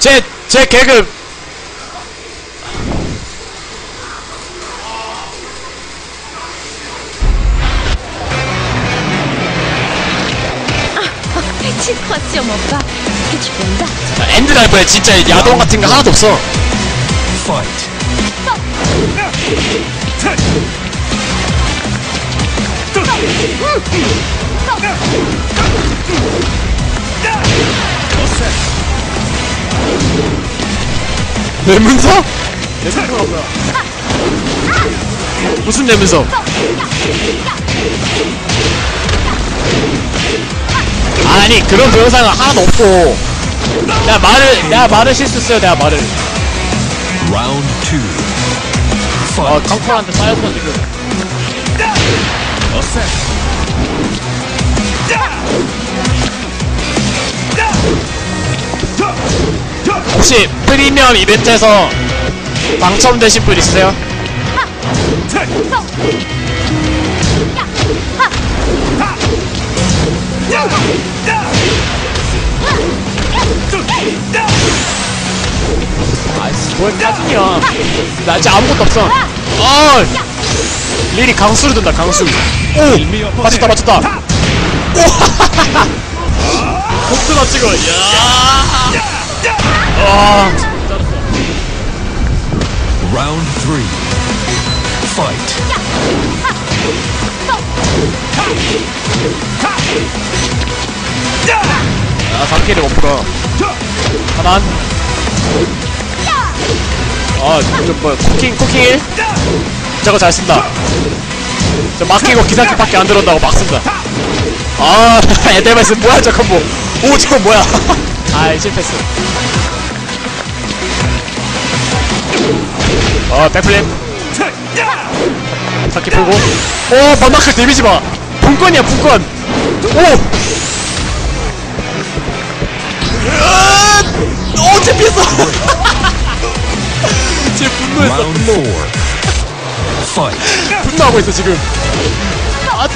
제, 제 battre. 자, 엔드 갈 거야. 진짜 야동 같은 거 하나도 없어. 내문서가 뭐야? 무슨 내문서? 아니 그런 동영상은 하나도 없고 내가 말을 내가 말을 실수했어요 내가 말을 Round two. 어 Fight. 강콜한테 쌓였어 지금 혹시 프리미엄 이벤트에서 당첨되신 분 있으세요? 아이씨 뭘 짜증이야 나 이제 아무것도 없어. 어! 리리 강수를 든다 강수. 오! 맞췄다 맞췄다. 오! 복수나 찍어. 야 아, Round three. Fight. 아 3킬을 못 풀어 하나 아 저 뭐 쿠킹 쿠킹 1 저거 잘 쓴다. 저 막히고 기사킥밖에 안 들어온다고 막 쓴다. 아 에데베스 뭐야 저 콤보. 오 저거 뭐야. 아 실패했어 어 backflip. 바퀴 풀고. 오 번다클 데미지 봐. 분권이야 분권. 오! 으아! 오 잡혔어? 쟤 분노했어. 분노. 분노하고 있어 지금. 아,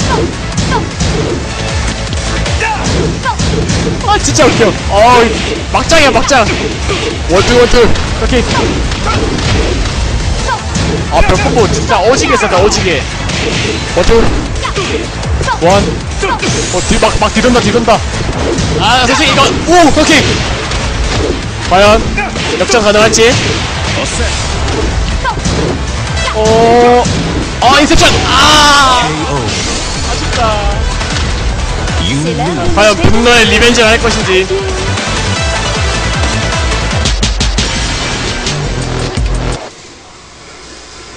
아 진짜 웃겨. 어 막장이야 막장. 원투 원투. 오케이 아 벽 콤보 진짜 오지게 썼다 오지게 원투 원어뒤막막 뒤돈다 뒤돈다 아 솔직히 이거 오 오케이 과연 역전 가능할지 어, 어, 인셉션! 아! 아쉽다. 과연 분노의 리벤지를 할 것인지.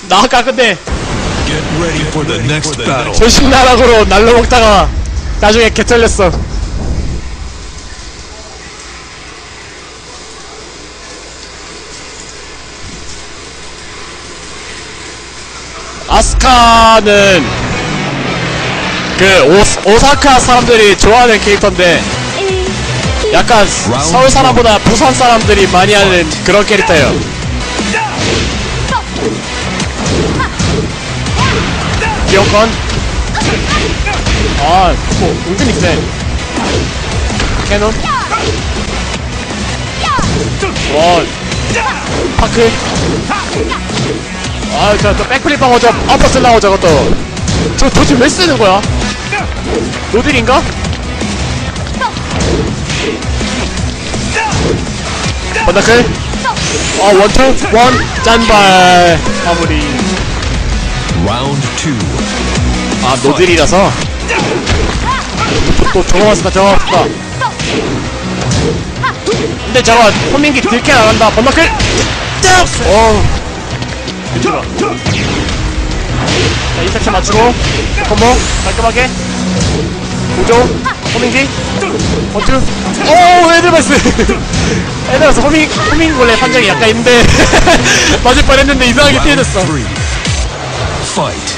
나 아까 근데. 조신나락으로 날로 먹다가 나중에 개털렸어. 아스카는 그 오, 오사카 사람들이 좋아하는 캐릭터인데 약간 서울 사람보다 부산 사람들이 많이 하는 그런 캐릭터예요. 기어건 아, 뭐 은근히 세. 캐논 원 파크 아, 저, 저 백플립 방어 저 아빠 쓰려고 저것도 저 도대체 왜 쓰는 거야? 노딜인가? 번다클 어 원투 원 짠발 마무리. 아 노딜이라서? 또, 또 저거만 쓰다 저거만 쓰다 근데 저거 호민기 들게 나간다. 번다클! 어 괜찮아 자 인섹션 맞추고 콤보 깔끔하게. 보조 호민기. 원투 오 에드바스! 에드바스 호밍 호밍 원래 판정이 약간 있는데 맞을 뻔했는데 이상하게 피해졌어. Fight.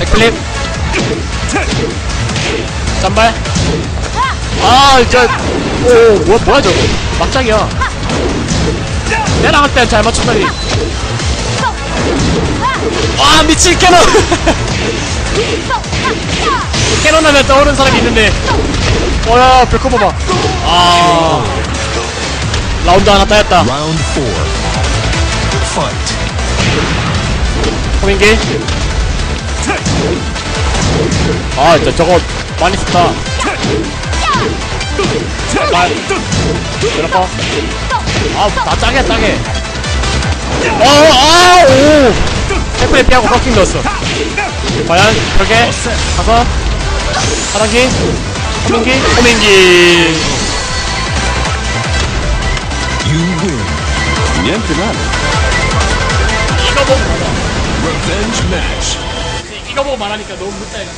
백플립. 짠발. 아 진짜 오 뭐야 뭐야 저거? 막장이야. 내랑 할땐잘 맞췄다니. 아 미친 캐논 캐논 하면 떠오르는 사람이 있는데. 뭐야 별거 봐봐. 아. 라운드 하나 따였다. Round four. Fight. 호민기. 아 진짜 저거 많이 썼다. 말 이렇게 아나 짜게 짜게. 어아오 태플에 피하고 버킹 넣었어. 과연 벽에 가서 하단기 호민기 호민기. 이거 보고 Revenge match. 이거 보고 말하니까 너무 못다해가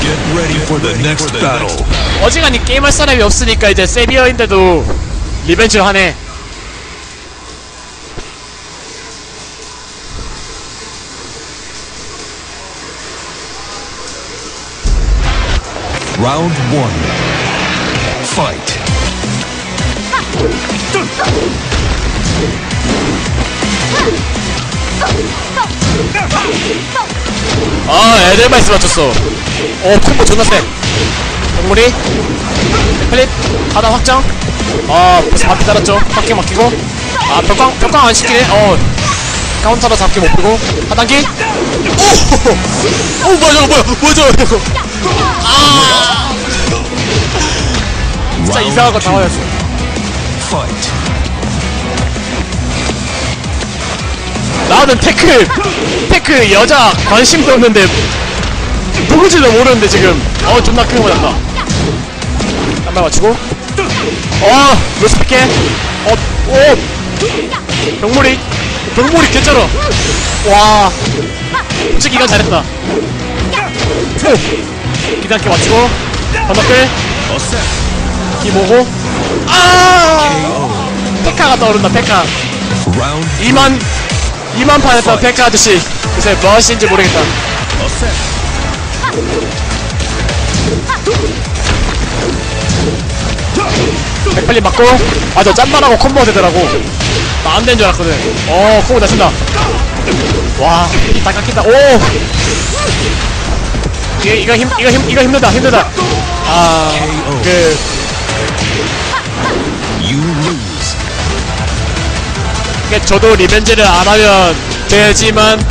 Get ready for the next battle. 어지간히 게임할 사람이 없으니까 이제 세비어인데도 리벤지를 하네 Round one. Fight. 아 에델바이스 맞췄어. 어 콤보 존나 세. 동물이. 클립. 하단 확장 아 벌써 바퀴 달았죠? 바퀴 막히고. 아 벽광 벽광 안 시키네. 어. 카운터로 잡기 못 보고. 하단기 오오 뭐야 저거 뭐야. 뭐야 저거 이거. 아! 진짜 이상한 거. 당황했어 나는 태클 태클 여자 관심도 없는데 누구지도 모르는데 지금. 어 존나 큰거 맞았다. 한 발 맞추고. 어 로스피케. 어오 병물이 병물이 괜찮아 와. 솔직히 이건 잘했다. 오 기단기 맞추고. 건너끌 기모고. 아! 페카가 떠오른다 페카. Round 2만 2만 판 했던 페카 아저씨 요새 뭐 하시는지 모르겠다. 백팔리 맞고? 아저 짠만하고 콤보 되더라고. 나안된줄 알았거든. 어 콤보 나친다. 와다 깎인다. 오! 이거 이거 힘 이거 힘 이거 힘들다 힘들다. 아그 저도 리벤지를 안 하면 되지만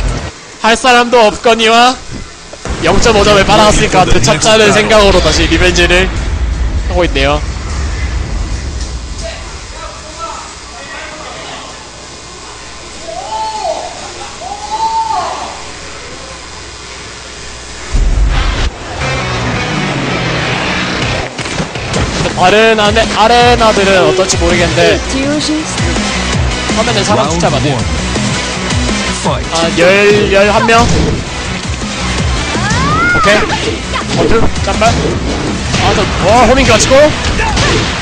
할 사람도 없거니와 0.5점을 빨아갔으니까 되찾자는 생각으로 다시 리벤지를 하고 있네요. 다른 아레, 아레나들은 어떨지 모르겠는데 화면에 사람 Round 숫자 많네 one. Fight. 아, 열, 열한 명. 오케이. 어트, 짬발. 아, 저, 와, 호밍기 맞추고.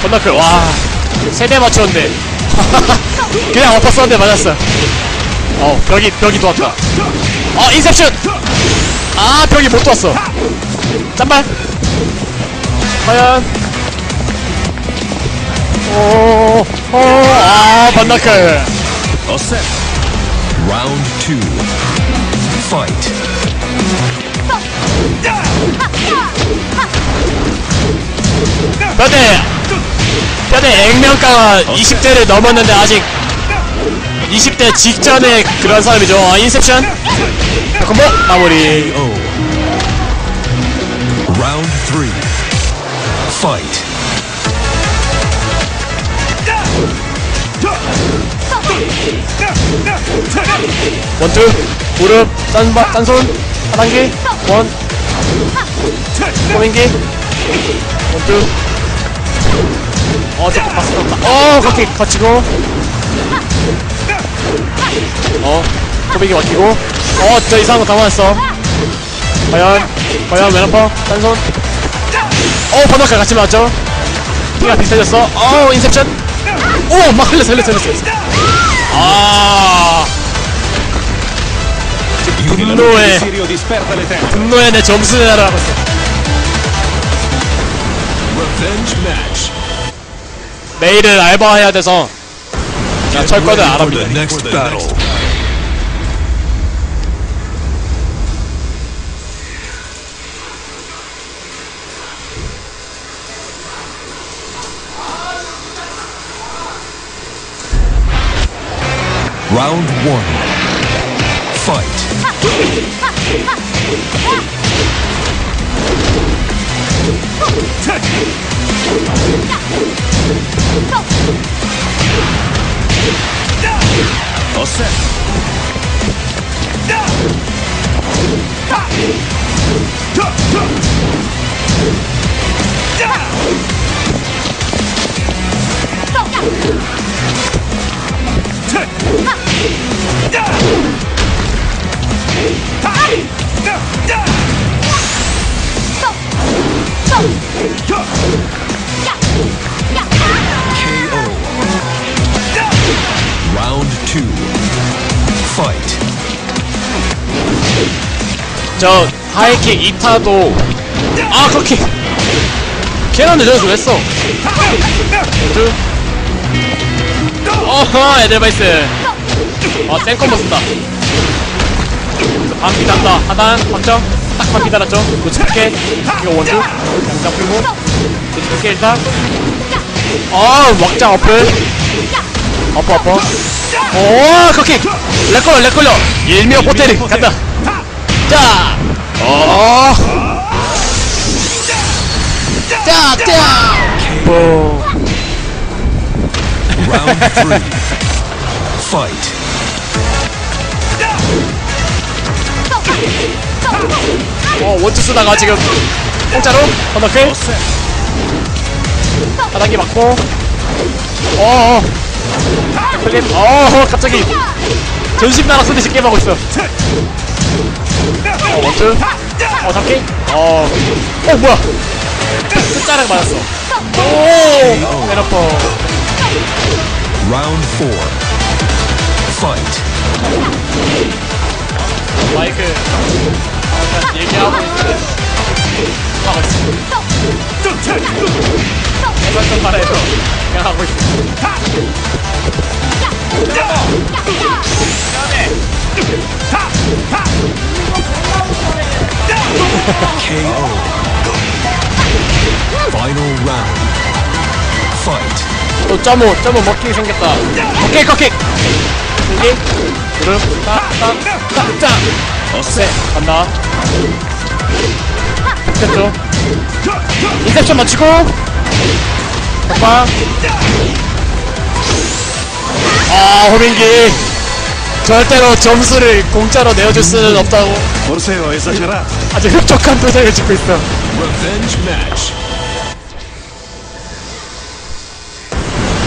건너클, 와. 세 대 맞췄는데. 그냥 엎어 썼는데 맞았어. 어, 벽이, 벽이 도왔다. 어, 인셉션! 아, 벽이 못 도왔어. 짬발. 과연. 오, 오, 아, 반나클. Round two. Fight. 뼈대 뼈대 액면가가 20대를 넘었는데 아직 20대 직전에 그런 사람이죠 아, 인셉션 콤보 마무리. Round three. Fight. 원투 무릎 딴바 딴손 하단기 원. 꼬민기. 원투. 어 박스 떴다. 어 그렇게 거치고. 어 꼬민기 막히고. 어저 이상한 거 당황했어. 과연 과연 왼아퍼 딴손. 어 번호카 같이 맞죠? 피가 비슷해졌어. 어 인셉션. 오막 흘렸어 흘렸어 흘렸어. 아 분노의 분노의 내 점수를 알아봤어 내일은 알바해야 돼서 야 철거는 알아니다 Round 1 Fight. All set. KO. 저 하이킥 2타도. 아 그렇게. 걔는 늦어서 왜 했어 둘 어허 에델바이스. 아 센컴보 쓴다 반피 난다 하단 확정 딱 반피 달았죠? 노치게 이거 원투 양장 풀고. 노치게 일단. 아 막장 어플. 어퍼 어퍼. 오 그렇게. 렉걸려 렉걸려. 일명 호텔이 간다. 자, 어, 자, 자, 뭐, Round three. Fight. 어, 원투 쓰다가 지금 공짜로 건너클 All set. 하단기 맞고, 어, 어, 클립, 어, 갑자기 전신 나라 쓰듯이 게임하고 있어. 어, 원투, 어, 잡기, 어, 어, 뭐야, 끝자락 맞았어. 오, 에너퍼. Round four. Fight. 마이크 약간 얘기하고 있는데 해봤던 말에서 그냥 하고 있어 KO. Final round. Fight. 또 점오 점오 먹기 생겼다 오케이 컷킥 여기 무릎 딱딱딱딱 어세 간다 됐죠 인셉션 맞추고 빵 아, 호민기. 절대로 점수를 공짜로 내어줄 수는 없다고. 아주 흡족한 표정을 짓고 있어. Revenge match.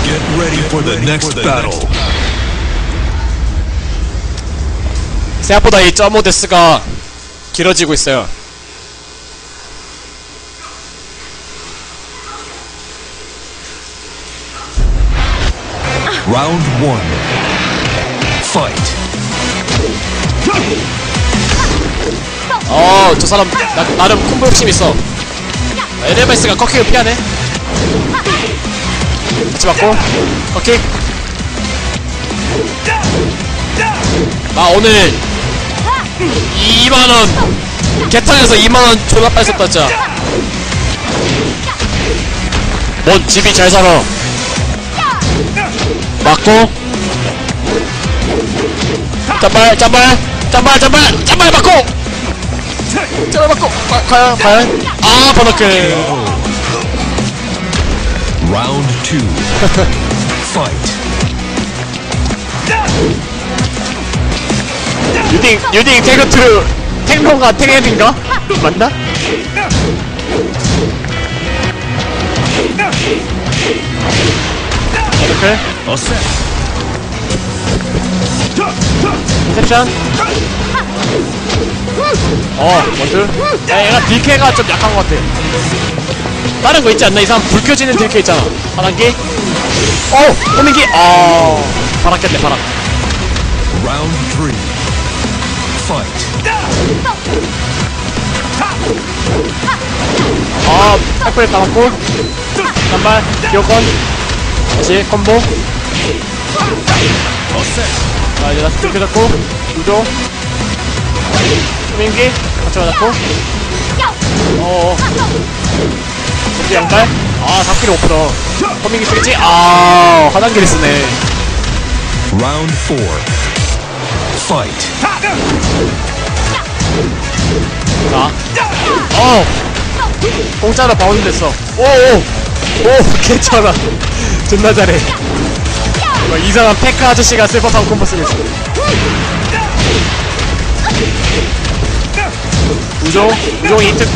Get ready for the next battle. 생각보다 이 점오 데스가 길어지고 있어요. Round one. Fight. 어, 저 사람 나, 나름 콤보 욕심 있어. 에델바이스가 꺾킥을 피하네. 같이 맞고 꺾킥. 나 오늘 2만 원 개탕에서 2만 원 졸라 뺐었다 진짜. 뭔 집이 잘 살아. 맞고 짠발 짠발 짠발 짠발 짠발 맞고 짠발 맞고 과- 과연 과연 아 버너클 Round two. Fight. 유딩 유딩 태그투 탱론가 탱헤드인가 맞나? All set. 인셉션 어 원투 야 얘가 딜캐가 좀 약한 것 같아 다른 거 있지 않나? 이 사람 불 켜지는 딜캐 있잖아 바람기 어 호민기 어 바람 꼈네 바람 Round three. Fight. 아 팔프레 따맞고 단발 기어건 다시 콤보. 자 이제 다시 딜캐 잡고 우조 homing기 같이 맞았고 어어 이제 양발 아 잡기를 못 풀어 homing기 쓰겠지? 아 하단기를 쓰네 Round four. Fight. 자. 어. 공짜로 바운드 됐어. 오, 오. 오, 괜찮아. 존나 잘해. 뭐 이상한 페카 아저씨가 슬퍼파운 콤보 쓰고 있어. 우종, 이득.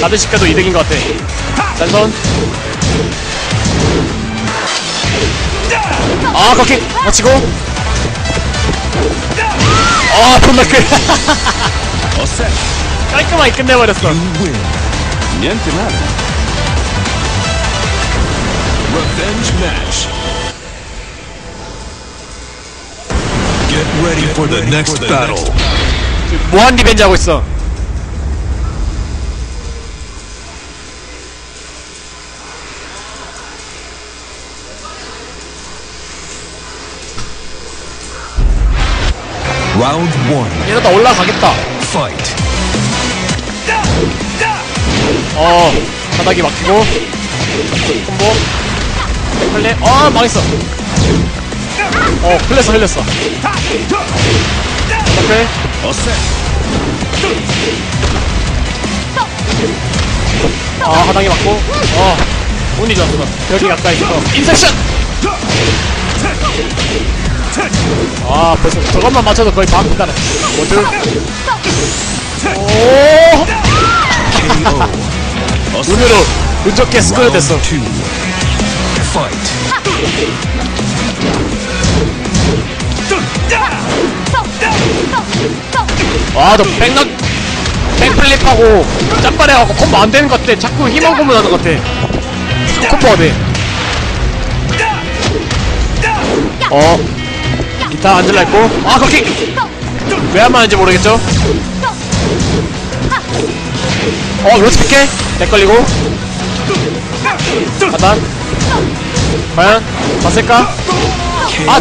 다들 시켜도 이득인 것 같아. 짠선. 아, 거기 맞히고. 아, 존나 크. Offset. 깔끔하게 끝내버렸어. You win. Niente male. Revenge match. Get ready for the next battle. 무한 리벤지 하고 있어. Round one. 이러다 올라가겠다. Fight. 어, 바닥이 막히고. 콤보. 백플레. 아, 망했어. 어, 흘렸어, 흘렸어. 오케이. Offset. 아, 하당이 맞고. 어, 운이 좋았어. 여기 가까이 있어. 인셉션! 아, 벌써 저것만 맞춰도 거의 반피다네. 모두. 오! 눈으로 운 좋게 스코어 됐어. two. Fight. 아, 너 백낙, 백플립하고 짬바레하고 콤보 안 되는 것 같아. 자꾸 힘만 고문하는 것 같아. 콤보가 돼. 어. 기타 앉을라 했고. 아, 거기! 왜 안 맞는지 모르겠죠? 어, 로스 피케? 렉 걸리고. 하단. 과연? 봤을까? 아!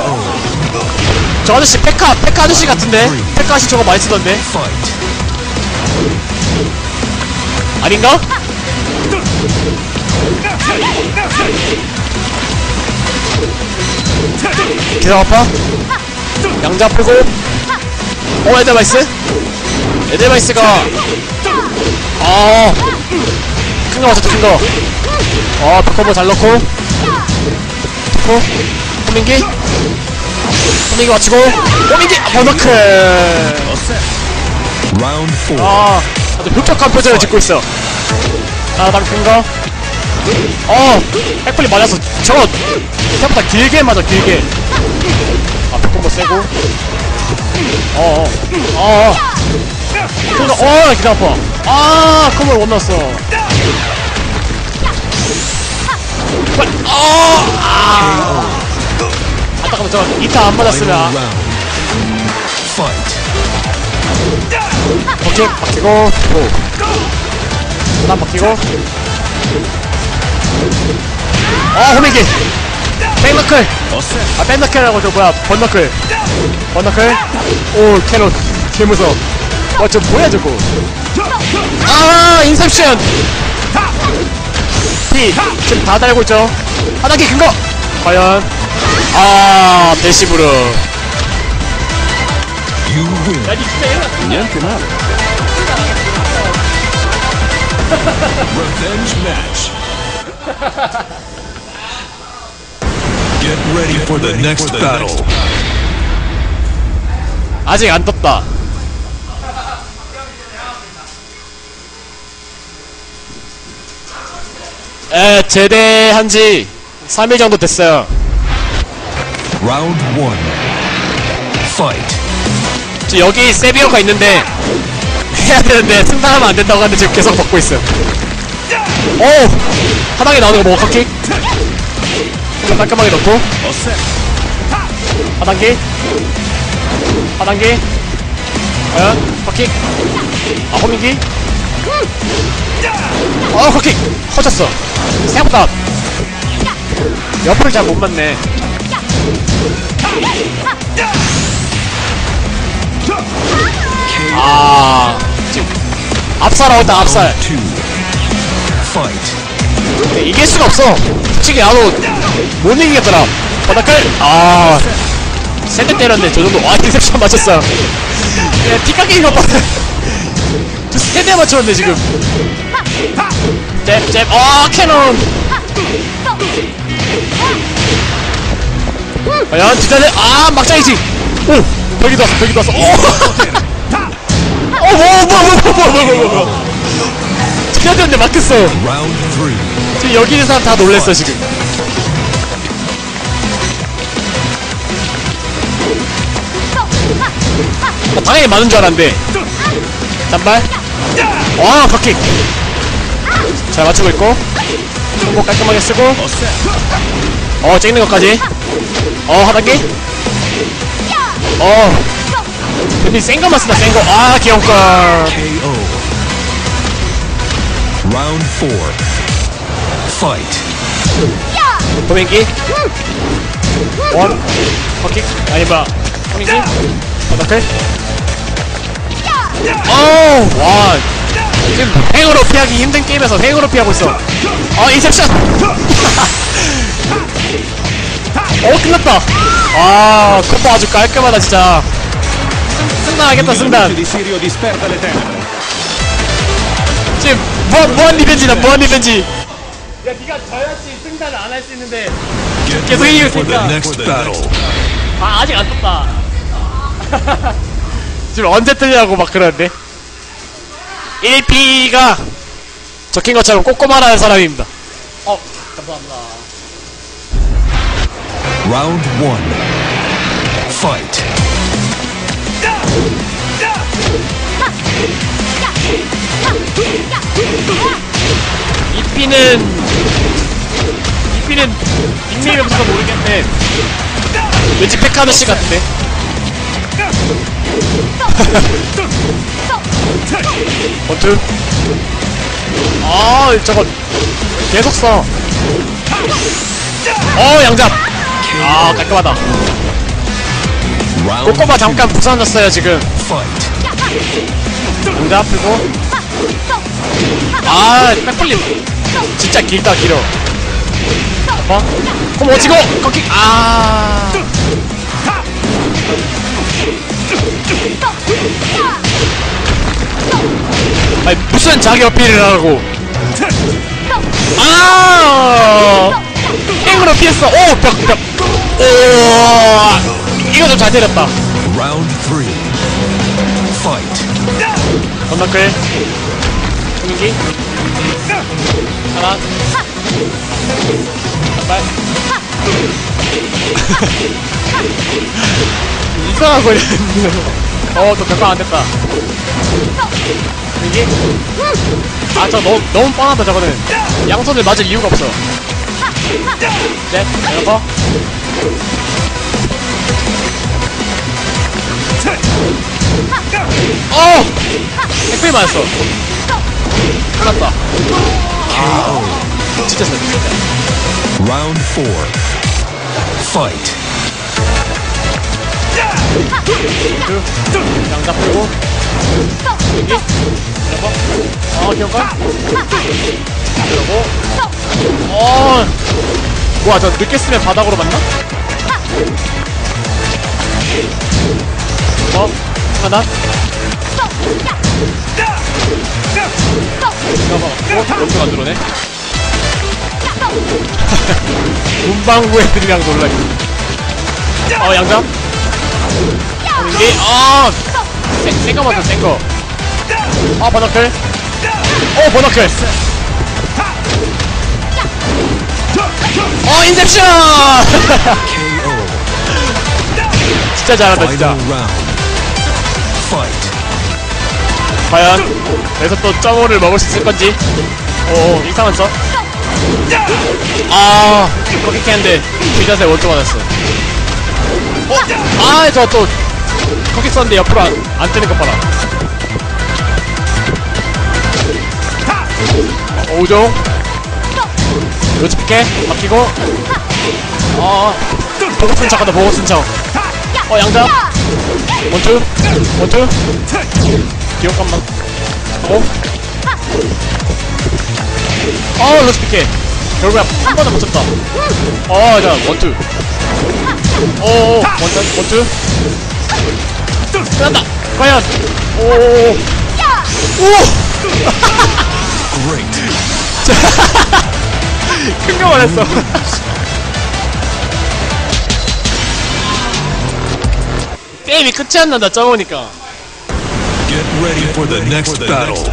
저 아저씨 페카, 페카 아저씨 같은데? 페카 아저씨 저거 많이 쓰던데? 아닌가? 계속 아파? 양잡 풀고. 어 에델바이스? 에델바이스가. 아 큰거 맞췄다 큰거. 어 백콤보 잘 넣고. 넣고 homing기? homing기 맞추고. homing기! 아, burn knuckle. 아, 아주 흡족한 표정을 짓고 있어. 아, 다음 큰 거. 어, 백플리 맞아서 저거 생각보다 길게 맞아, 길게. 아, 백콤보 세고. 어, 어, 어, 어. 큰 거, 어, 기가 아파. 아, 콤보 못 넣었어. 빨리, 어, 아. 아, 잠깐만, 저 이타 안 Final 맞았으면. Fight. 오케이, 바뀌고, 오. 하단 막히고. 어, homing기! back knuckle! 아, back knuckle이라고 저 뭐야, burn knuckle. burn knuckle. 오, cannon. 개무서워. 와, 저 뭐야, 저거. 아, Inception! P, 지금 다 달고 있죠. 하단기 큰 거! 과연. 아, male. Revenge match. Get ready for the next battle. 아직 안 떴다. 에, 제대한 지 3일 정도 됐어요. Round one. Fight. 저 여기 세비어가 있는데, 해야 되는데, 승단하면 안 된다고 하는데 지금 계속 먹고 있어요. 오! 하단에 나오는 거 뭐, 컵킥? 좀 깔끔하게 넣고. 하단기. 하단기. 과연? 컵킥. 아, 호민기. 어, 컵킥! 터졌어. 생각보다, 옆을 잘 못 맞네. 아, 지금, 압살하고 있다, 압살. Fight. 이길 수가 없어. 솔직히 나도 못 이기겠더라. 바닥을. 아 세대 때렸네. 저 정도. 와 인셉션 맞췄어요 야 피카 게임 것 봐. 저세대 맞췄네 지금. 잽 잽 아 캐논. 과연 뒷자리 아 막장이지. 오 벽이도 왔어 벽이도 왔어. 오어 뭐야 뭐야 뭐야 뭐야 뭐야 뭐야 뭐야 튀어졌는데 막혔어. 지금 여기 있는 사람 다 놀랬어 지금. 어, 당연히 많은 줄 알았는데. 단발? 와 덕킥 잘 맞추고 있고. 손목 깔끔하게 쓰고. 어 찍는 것까지. 어 하단계 어. 근데 센 거만 쓴다 센거아 귀여운걸. KO. Round four. Fight. 도면기 원 duck kick 아니 뭐야. 도면기 어떡해? 어와 지금 횡으로 피하기 힘든 게임에서 횡으로 피하고 있어. 어 Inception 어 끝났다. 아 콤보 아주 깔끔하다 진짜. 승- 승단하겠다 승단 지금 무한 무한 revenge다 무한 revenge. 야 니가 져야지. 승단을 안 할 수 있는데. 계속 있으니까 next battle. 아 아직 안 떴다. 지금 언제 뜨냐고 막 그러는데. 1P가 적힌 것처럼 꼼꼼하라는 사람입니다. 어 감사합니다. Round one. Fight. 이 P는 이 P는 닉네임이 없어서 모르겠는데 왠지 페카드씨 같은데 원투 아 저거 계속 써 어, 양잡! 아, 깔끔하다. 꼬꼬바 잠깐 부서졌어요, 지금. 양잡 풀고. 아, 백플립. 진짜 길다, 길어. 어? 그럼 어지고! 거기, 아. 아니, 무슨 자기 어필을 하라고. 아! 행으로 피했어. 오, 벽, 벽. 오, 이거 좀 잘 때렸다. Round three. Fight. 건너클. 공기. 하나. 한발. 이상한 소리. 어, 또 별거 안 됐다. 공기. 아, 저 너무, 너무 뻔하다, 저거는. 양손을 맞을 이유가 없어. 넷, 여섯. 어! 핵필 맞았어. 끝났다. 아, 진짜 잘 진짜. Round four. Fight. 양자 풀고. 여기. 여러분. 어, 기억가? 그러고. 어. 뭐야, 저 늦게 쓰면 바닥으로 맞나? 어, 하나. 잠깐만. 어, 안 들어오네. 문방구 애들이랑 놀라. 어, 양자. 이게, 아! 센, 센거 맞아, 센 거. 아, 버너클. 어, 버너클. 어, 인셉션! 진짜 잘한다, 진짜. 과연, 여기서 또 점오를 먹을 수 있을 건지. 오, 이상한 점. 아, 그렇게 했는데, 뒤자세 원투 맞았어. 어? 아, 저 또, 거기 썼는데 옆으로 안, 안 뜨는 것 봐라. 어, 오종. 요지 피게 바뀌고. 어, 보고 쓴 척하다, 보고 쓴 척. 어, 양자. 원투. 원투. 기억감만. 하고. 어, 로스 피게. 결국에 한 번에 맞췄다. 어, 자, 원투. 오 원전 원투 끝났다 과연 오오 Great. 큰거만 했어 게임이 끝이 안 난다 Get ready for the next battle.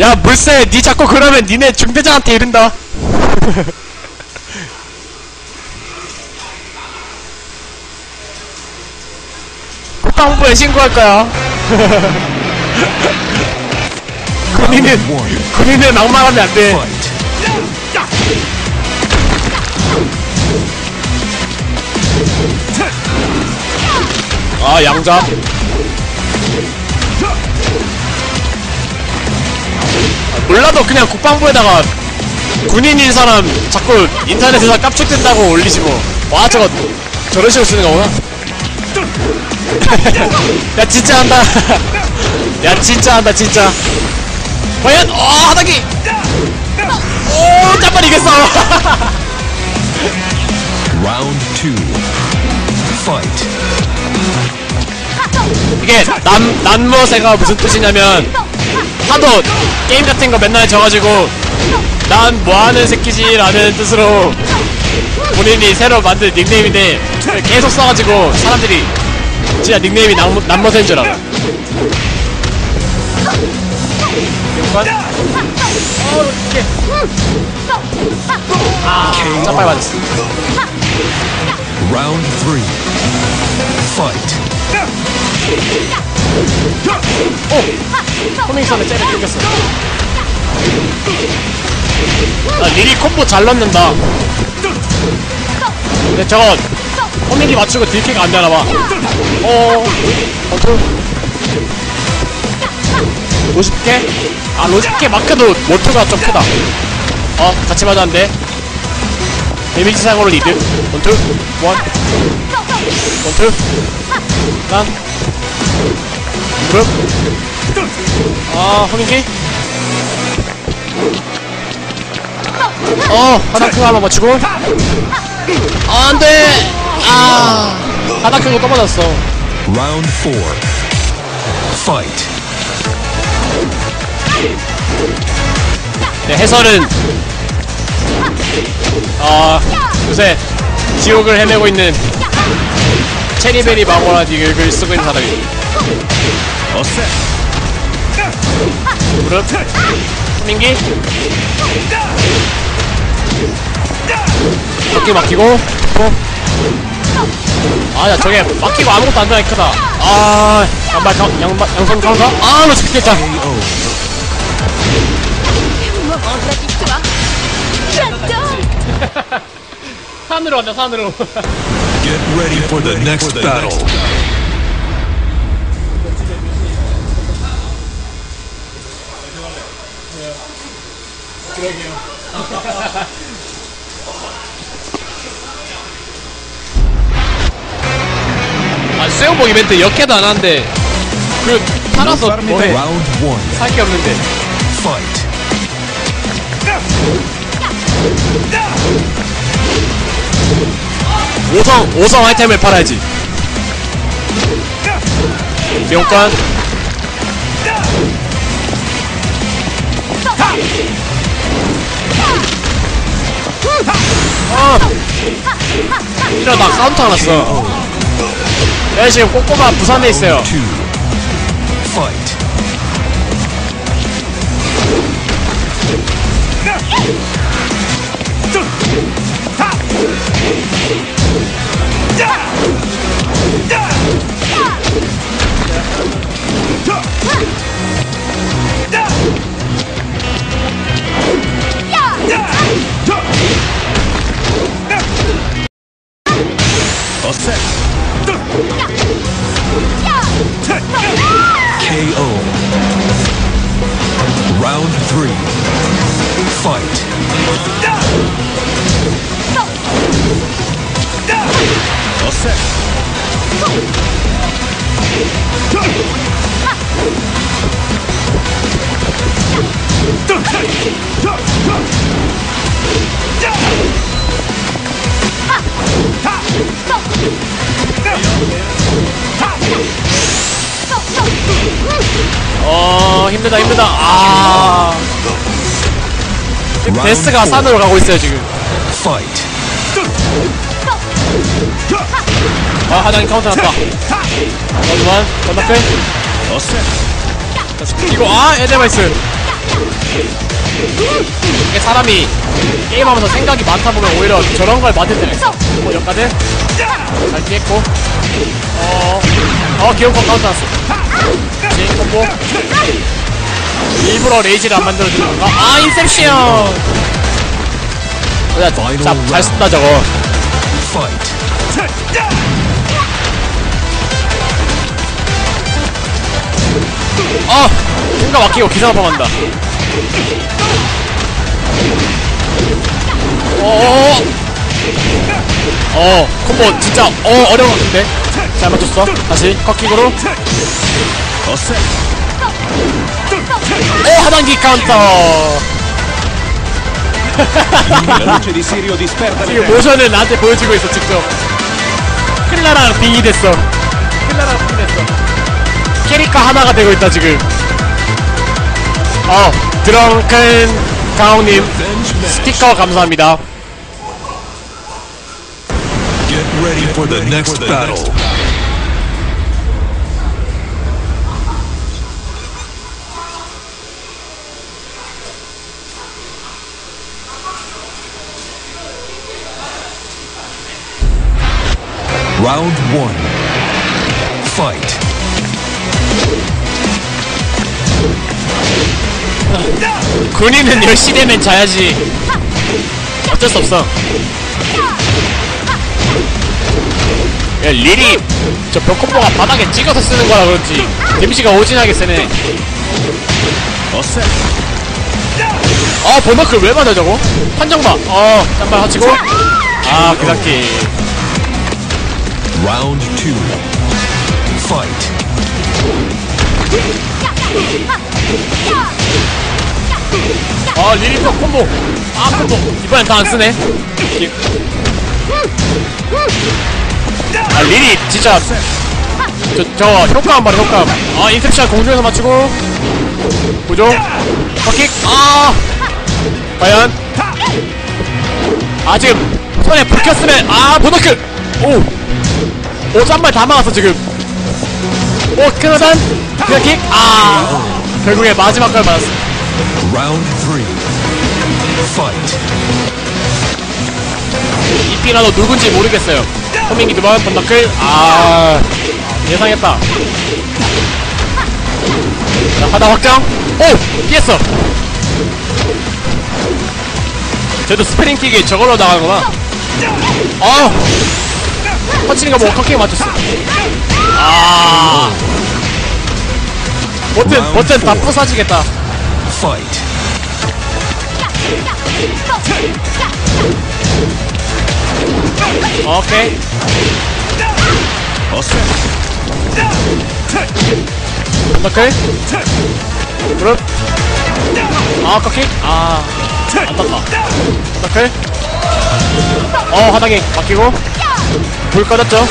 야 물새 니 자꾸 그러면 니네 중대장한테 이른다 국방부에 신고할 거야 군인은 군인은 막말하면 안돼. 아 양잡 몰라도 그냥 국방부에다가 군인인 사람 자꾸 인터넷에서 깝죽된다고 올리지 뭐 와 저거 저런 식으로 쓰는 거구나. 야 진짜 한다. 야 진짜 한다 진짜. 과연 어 하다기! 오 짬발 이겼어. Round two. Fight. 이게 남, 난머새가 무슨 뜻이냐면 하도 게임 같은 거 맨날 져가지고 난 뭐하는 새끼지 라는 뜻으로 본인이 새로 만든 닉네임인데 계속 써가지고 사람들이 진짜 닉네임이 남, 남머새인 줄 알아. 아, 짬빨 맞았어. Round Fight. 코밍선에 째려 끊겼어. 아, 릴이 콤보 잘 넣는다. 근데 저거 코밍이 맞추고 딜캐가 안 되나봐. 어... 어to 로직캐? 아 로직캐 마크도 모트가 좀 크다. 어 같이 맞았는데. 데미지 상으로 리드. 원투 원. 원투 난 무릎 아 허밍기? 어 바닥 큰거 한번 맞추고. 아 안돼! 아 바닥 큰거 또 맞았어. Round four. Fight. 네, 해설은. 아 요새 지옥을 헤매고 있는 체리베리 마고라 닉을 쓰고 있는 사람 이 Set. 무릎 민기 바퀴 막히고 아야 저게 막히고 아무것도 안 되니까 크다 아 양발 강, 양발 양손 강사 아나 죽겠다 산으로 간다 산으로 Get ready for the next battle. 아 수영복 이벤트 역해도 안 하는데 그 살아서 뭐해. 살 게 없는데. Fight. 오성 오성 아이템을 팔아야지. 비용 권어 이러다 카운터 났어. 야 지금 꼬꼬마 부산에 있어요 가 산으로 가고 있어요 지금. 아 하단이 카운터 났다. Set. 다시 이거 아 에델바이스. 이게 사람이 게임하면서 생각이 많다 보면 오히려 저런 걸 맞을 때가 있어. 뭐 여기까지? 잘 피했고. 어, 어 기원권 카운터 났어. 지 콤보 일부러 레이지를 안 만들어주는 건가? 아 인셉션 야, 자, 잘 쓴다 저거. 아! 뭔가 막히고 기사가 망한다 어어어 어 콤보 진짜 어 같은데 잘 맞췄어 다시 컷킥으로 set. 오 하단기 카운터 La luce di Sirio disperda 지금. 모션을 나한테 보여주고 있어 직접 클라랑 빙이 됐어 클라랑 빙이 됐어 캐릭터 하나가 되고 있다 지금 어 드렁큰 가오님. 스티커 감사합니다 Get ready for the next battle. Round one. Fight. 군인은 10시 되면 자야지 어쩔 수 없어 야 릴이 저 벽콤보가 바닥에 찍어서 쓰는 거라 그런지 데미지가 오진하게 All set. 아 번너클 왜 맞아 저거? 판정봐 어 딴발 하치고 아 그상티 Round two. Fight. 아 릴리벽 콤보. 아 콤보. 이번엔 다 안 쓰네. 이- 아 릴이 진짜. 저, 저 효과음 봐라 효과음 아 인셉션 공중에서 맞추고. 보죠 버킥. 아! 과연? 아 지금 손에 불 켰으면 아 보너클 오 오 짠발 다 막았어 지금 오 크나단 그킥 아 결국에 마지막 걸 맞았어. Fight. 이삐나도 누군지 모르겠어요. 호밍이 두 번, 번너클, 아, 예상했다. 자, 하다 확장. 오! 피했어! 쟤도 스프링킥이 저걸로 나가는구나. 아! 터치니까 뭐 컷킥 맞췄어. 아! 버튼, 버튼 다 부사지겠다. Fight. 오케이. Set. burn knuckle. 무릎. 아, cut kick. 아, 안 떴다. burn knuckle. 어, 하단에 막히고. 불 꺼졌죠?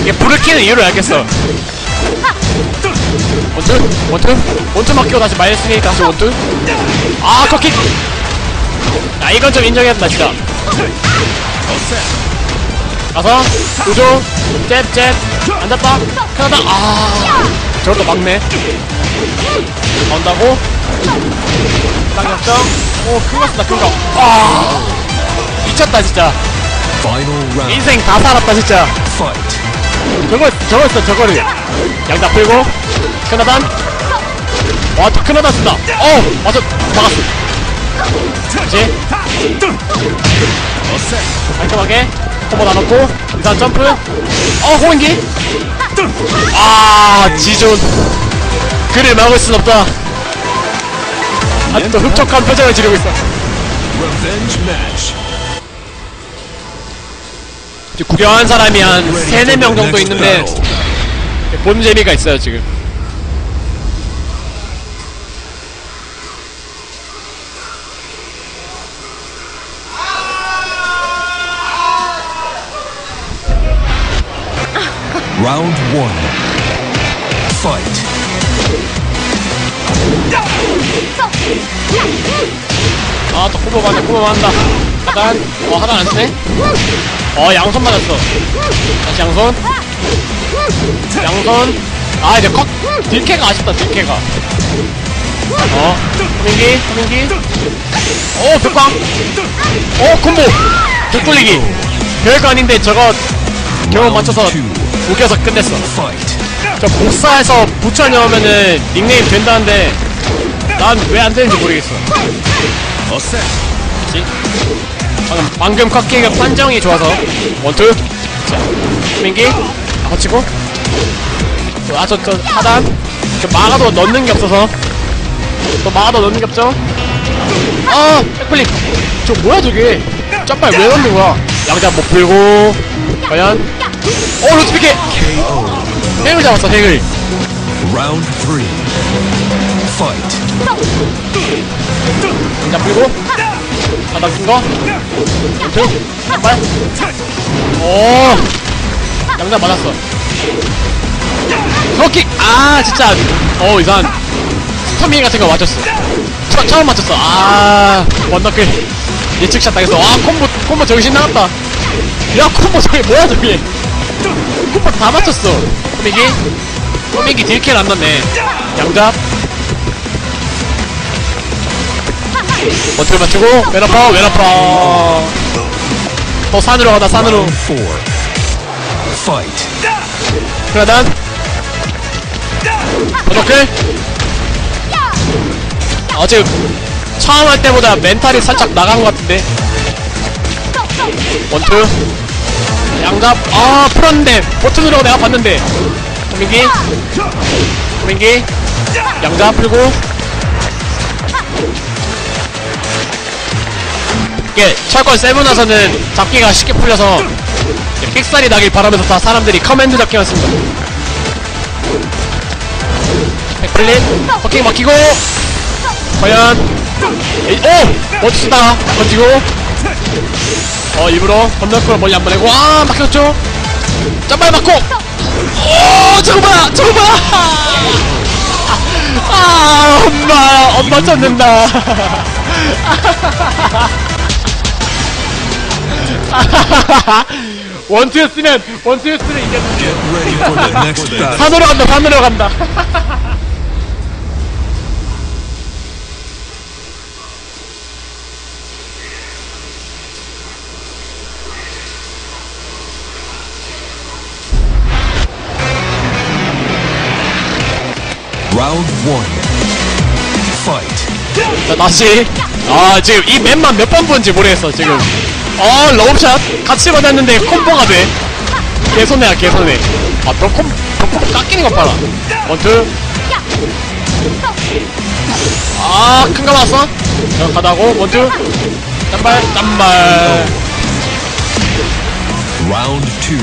이게 불을 켜는 이유를 알겠어. one two? one two? one two 막히고 다시 마이너스 다시 one two? 아, cut kick! 아, 이건 좀 인정해야 된다, 진짜. 가서, 우조, 잽, 잽, 앉았다, 큰하다, 아, 저것도 막네. 나온다고? 쌍역정, 오, 큰거 쓴다, 큰 거. 아, 미쳤다, 진짜. 인생 다 살았다, 진짜. 저거, 저거 있어, 저거를. 양다 풀고, 크나단. 와, 또 크나단 쓴다. 어, 맞아, 막았어. 그렇지? Set. 깔끔하게. 콤보 나놓고, 이상 점프. 어, 호인기. 아, 지존. 그를 막을 순 없다. 아직도 흡족한 표정을 지르고 있어. 구경한 사람이 한 3, 4명 정도 있는데, 본 재미가 있어요, 지금. Round one. Fight. 아또 코보 간다 하단 어 하단 안 쓰네 어 양손 맞았어. 다시 양손. 양손. 아 이제 컷. 딜캐가 아쉽다 딜캐가. 어 호민기 호민기. 오 벽광 오 콤보. 벽돌리기. 별거 아닌데 저거 경험 맞춰서 웃겨서 끝냈어. 저 복사해서 붙여 넣으면은 닉네임 된다는데 난 왜 안 되는지 모르겠어. 어세. 그치? 방금, 방금 컷기가 판정이 좋아서. 원투. 자 민기. 아, 거치고. 아저 저 하단. 저 막아도 넣는 게 없어서. 또 막아도 넣는 게 없죠? 아 백플립. 저 뭐야 저게? 점발 왜 넣는 거야? 양자 못 풀고. 과연. 오 루트피케 핵을 잡았어 핵을. Round three. Fight. 양잡 풀고 하단 큰거? one two 한발 오. 양잡 맞았어. duck kick 아 진짜. 어 이상 homing 같은 거 맞췄어. 처, 처음 맞췄어. 아 burn knuckle 예측샷 당했어. 아 콤보 콤보 정신 나갔다. 야 콤보 저게 뭐야 저게. 콤보 다 맞췄어. 호민기 호민기 딜킬 안 났네. 양잡 원투 맞추고? 왼아파 왼아파 또 산으로 가다 산으로. Round four. Fight. 그러단. 버너클 어 지금 처음 할 때보다 멘탈이 살짝 나간 것 같은데. one two. 양잡 아 풀었는데. 버튼으로 내가 봤는데. homing기. homing기. 양잡 풀고 이게 철권 seven 나서는 잡기가 쉽게 풀려서 삑살이 나길 바라면서 다 사람들이 커맨드 잡기만 씁니다. backflip 버킹 막히고 과연 에이, 오! 멋지다. 던지고. 어 일부러 건너크로 멀리 안 보내고 아 막혔죠? 짬발 맞고. 오 저거 봐 저거 봐 아 엄마 엄마 쳤는다 원투였으면 원투였으면 이겼는데 Ready for the next battle. 산으로 간다 산으로 간다. 자 다시 아 지금 이 맵만 몇 번 본지 모르겠어 지금 어 러브샷. 같이 받았는데 콤보가 돼. 개손해야 개손해. 아너 콤, 콤보 깎이는 거 봐라. one two. 아큰 거 맞았어. 정확하다고. one two. 짠발 짠발. Round two.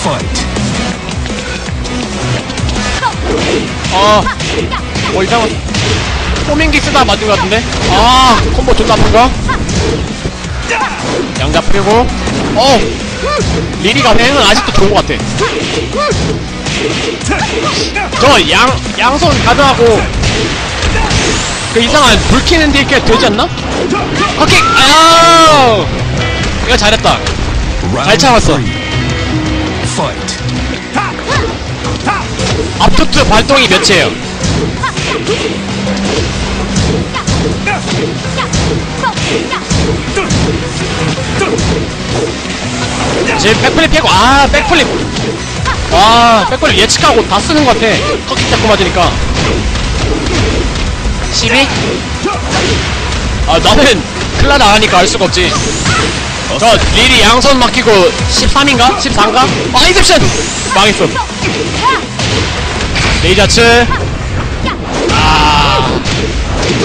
Fight. 어뭐 이상한 호밍기 쓰다 맞은 거 같은데? 아 콤보 존나 아픈가 양자 풀고 어 리리가 행은 아직도 좋은 것 같아 저 양, 양손 가드하고 그 이상한 불 켜는 딜게 되지 않나? 컷킥! 아유! 이거 잘했다 Round 참았어. 앞투트 발동이 몇이에요? 지금 백플립 패고 아 백플립 와 백플립 예측하고 다 쓰는 것 같아 컷킥 잡고 맞으니까 12? 아 나는 클라 나가니까 알 수가 없지 저 릴이 양손 막히고 13인가? 14인가? 아 인셉션! 망했어 레이저츠 아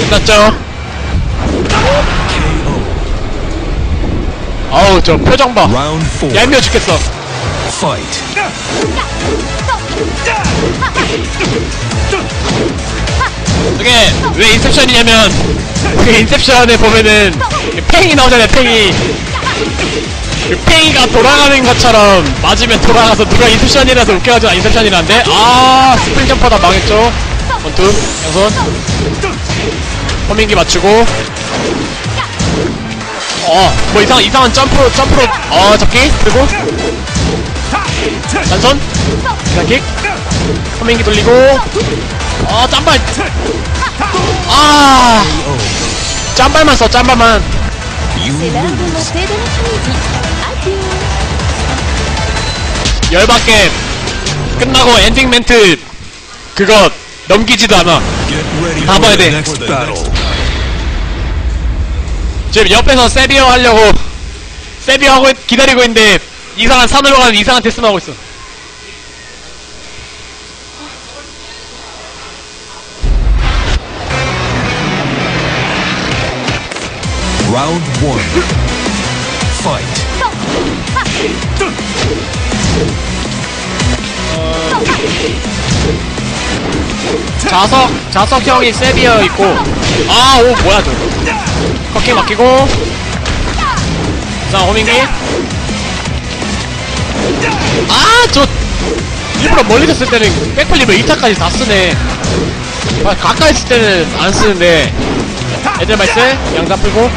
끝났죠 아우 저 표정 봐. 얄미워 죽겠어. Fight. 이게 왜 인셉션이냐면 그 인셉션에 보면은 팽이 나오잖아요 팽이. 그 팽이가 돌아가는 것처럼 맞으면 돌아가서 누가 Inception이라서 웃겨가지고 아 Inception이란데? 아 spring jumper다 망했죠? one two 양손. homing기 맞추고 어뭐 이상 이상한 점프 점프로. 어 잡기 그리고. 단손 기상킥. homing기 돌리고. 어 짠발. 아. 짬발만 써 짬발만. 열받게 끝나고 엔딩 멘트 그거 넘기지도 않아. 다 봐야 돼. 지금 옆에서 세비어 하려고 세비어 하고 있- 기다리고 있는데 이상한 산으로 가는 이상한 테스트 하고 있어 Round one. Fight. 자석 자석 형이 세비어 있고 아 오 뭐야 저 커킹 맡기고. 자 호밍기 아저 일부러 멀리서 쓸 때는 백플립을 2타까지 다 쓰네. 아, 가까이 있을 때는 안 쓰는데. 애들 말세? 양자 풀고.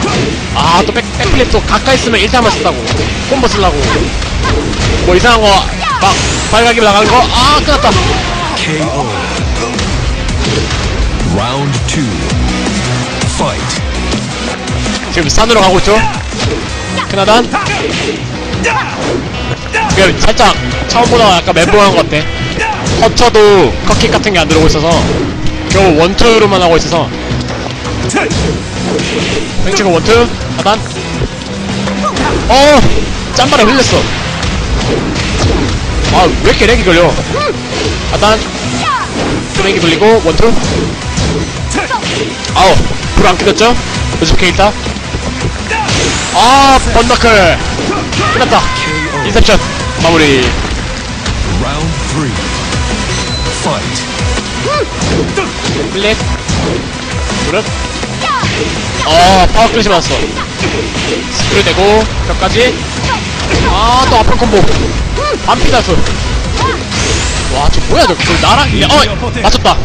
아 또 백플립 또 가까이 쓰면 1타만 쓴다고. 콤보 쓰려고. 뭐 이상한 거 막 발각이 나가는 거아 끝났다. KO. Two. Fight. 지금 산으로 가고 있죠? 크나단? 그 살짝 처음보다 약간 멘붕한 것 같아. 허쳐도 컷킥 같은 게 안 들어오고 있어서 겨우 원투로만 하고 있어서. 횡치고 원투? 하단? 어! 짬바람 흘렸어. 아 왜 이렇게 렉이 걸려? 하단? 쓰레기 돌리고 원투? 아우 불안 켜졌죠? 요즘 케이타 아 번너클. 끝났다. Inception. 마무리. Fight. flip 무릎 어 power crush 맞았어. 스크류 되고 벽까지. 아 또 앞을 콤보. 반피 다수 와저 뭐야 저거 저 나랑 야, 어 맞췄다.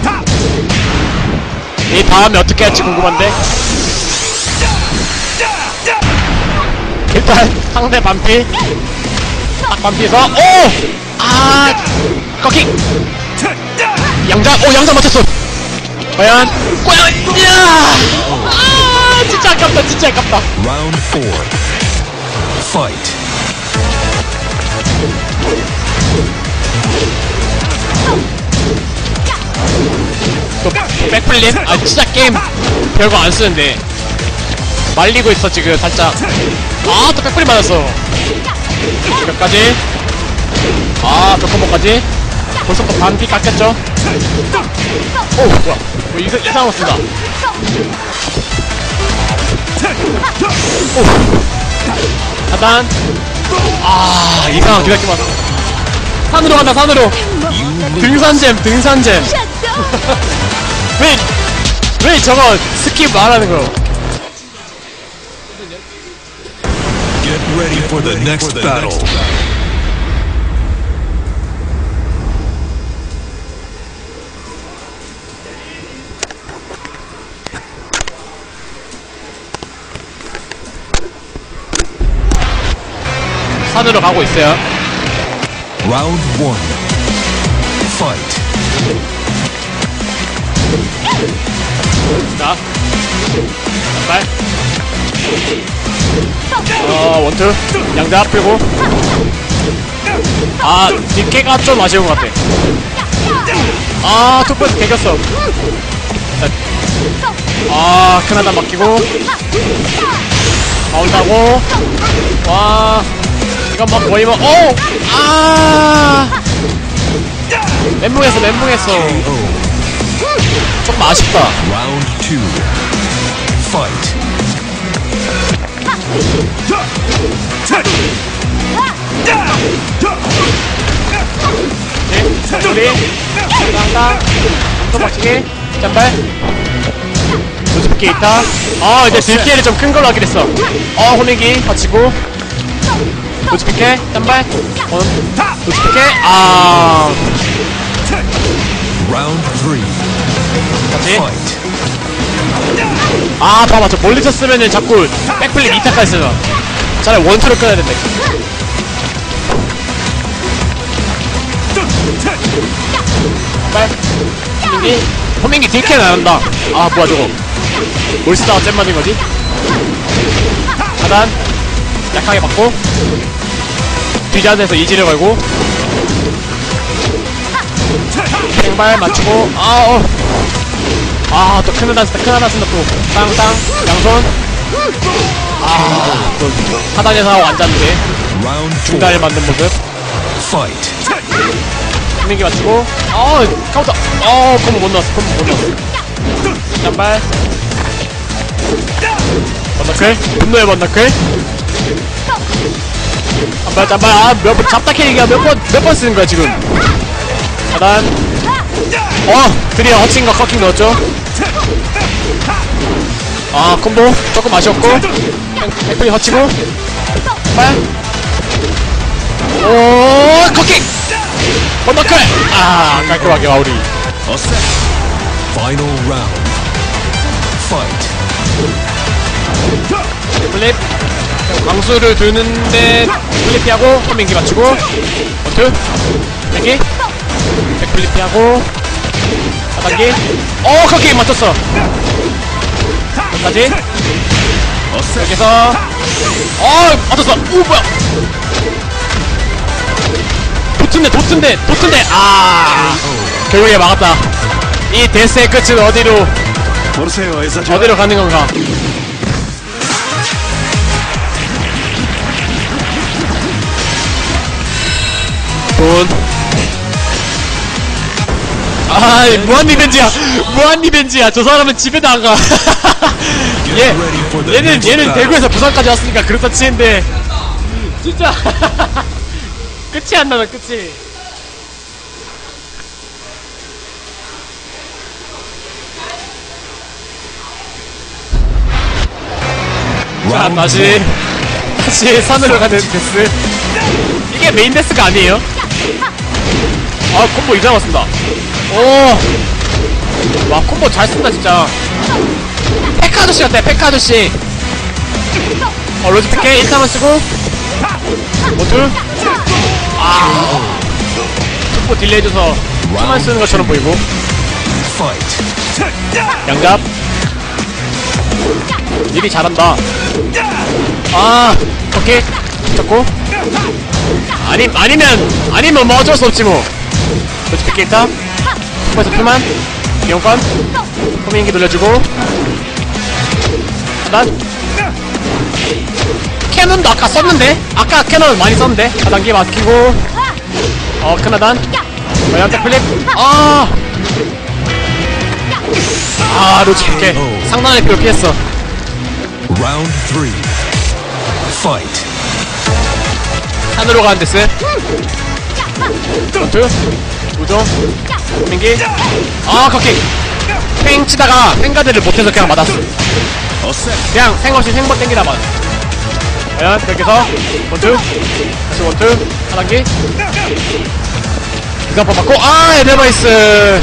이 다음에 어떻게 할지 궁금한데 일단 상대 반피. 딱 반피에서 오아! 커킹 양자 오 양자 맞췄어. 과연 과연 야! 아 진짜 아깝다 진짜 아깝다. Round four. Fight. 또 백플립 아 진짜 게임 별거 안 쓰는데 말리고 있어 지금 살짝. 아 또 백플립 맞았어. 몇까지. 아 벽컴보까지. 벌써 또 반피 깎였죠? 오 뭐야. 뭐 이상, 이상한 거 쓴다. 오. 하단. 아 이상한 기다리지 마 산으로 간다 산으로. 등산잼 등산잼. 왜, 왜 저거 스킵 말하는 거? Get ready for the next battle. 산으로 가고 있어요. Round one. Fight. 자, 발. 어, 원투. 양자 풀고. 아, 뒷캐가 좀 아쉬운 것 같아. 아, 투포스 개겼어. 자, 아, 크나다 맡기고. 나온다고. 와, 이건 막 거의 뭐, 오! 아! 멘붕했어, 멘붕했어. 조금 아쉽다. Round two. Fight. 네, 우리 또 박치기 짠발 노즈피케 있다 아 이제 딜케를 좀큰 걸로 하기로 했어 어 호밍기 받치고 노치피케 딴발 어 노치피케 아. 같이. 아 봐봐 저 멀리 쳤으면은 자꾸 백플립 2타까지 쓰잖아 차라리 원투를 끊어야 된다. 딴발 호민기 호민기 딜캐는 안 한다. 아 뭐야 저거. 뭘 쓰다가 잼 맞은 거지? 하단. 약하게 받고. 뒤자드에서 이지를 걸고. 땡발 맞추고. 아어 아또 크나다 쓴다 크나다 쓴다 또. 땅 땅 양손. 아 또 하단에서 하고 앉았는데 Round four. 중단을 만든 모습. Fight. 분위기 맞추고. 어 카운터. 어 콤보 못 넣었어 콤보 못 넣었어. 단발. burn knuckle. 분노의 burn knuckle. 한발 단발. 아 몇 번 잡다 캐릭이야 몇 번 몇 번 쓰는 거야 지금? 하단 어 드디어 허칭과 커킹 넣었죠? 아 콤보 조금 아쉬웠고 백플이 허치고 한발 오 커킹 번너클! 아 깔끔하게 마무리. Final round. Fight. 플립. 광수를 드는데 플립 피하고 허밍기 맞추고 원투 여기. 백플립 피하고 하 단기. 어 커킹 맞췄어. 여기까지. 여기서. 어 맞췄어. 오 뭐야. 도튼데 도튼데 도튼데 아 결국에 막았다. 이 데스의 끝은 어디로. 어디로 가는 건가? 돈 아, 무한 리벤지야. 무한 리벤지야. 저 사람은 집에도 안 가. 얘, 얘는, 얘는 대구에서 부산까지 왔으니까 그렇다 치는데. 진짜. 끝이 안 나다, 끝이. 자, 다시. 다시 산으로 가는 데스. 이게 메인 데스가 아니에요? 아, 콤보 이상 왔습니다. 오. 와, 콤보 잘 쓴다, 진짜. 페카 아저씨 같아, 페카 아저씨. 어, 로즈 피케 1타만 쓰고. 모두. 아. 콤보 딜레이 줘서 수만 쓰는 것처럼 보이고. 양잡. 일이 잘한다. 아, 오케이. 잡고. 아니, 아니면, 아니면 뭐 어쩔 수 없지 뭐. 그렇지, 백개 일타. 통과해서 풀만. 이용권. 호밍기 돌려주고. 하단. 캐논도 아까 썼는데? 아까 캐논 많이 썼는데? 하단기 막히고. 어, 큰 하단. 어, 양쪽 플립. 아! 아, 로치 이렇게 상단의 피로 피했어. Round three. Fight. 산으로 가는 데스. 원투. 우정. 민기. 아, 커킹. 팽 치다가 팽가드를 못해서 그냥 맞았어. 그냥 생 없이 생번 땡기다 맞. 과연, 여기서. 원투. 다시 원투. 하단기. 이거 한번 맞고, 아, 에데바이스.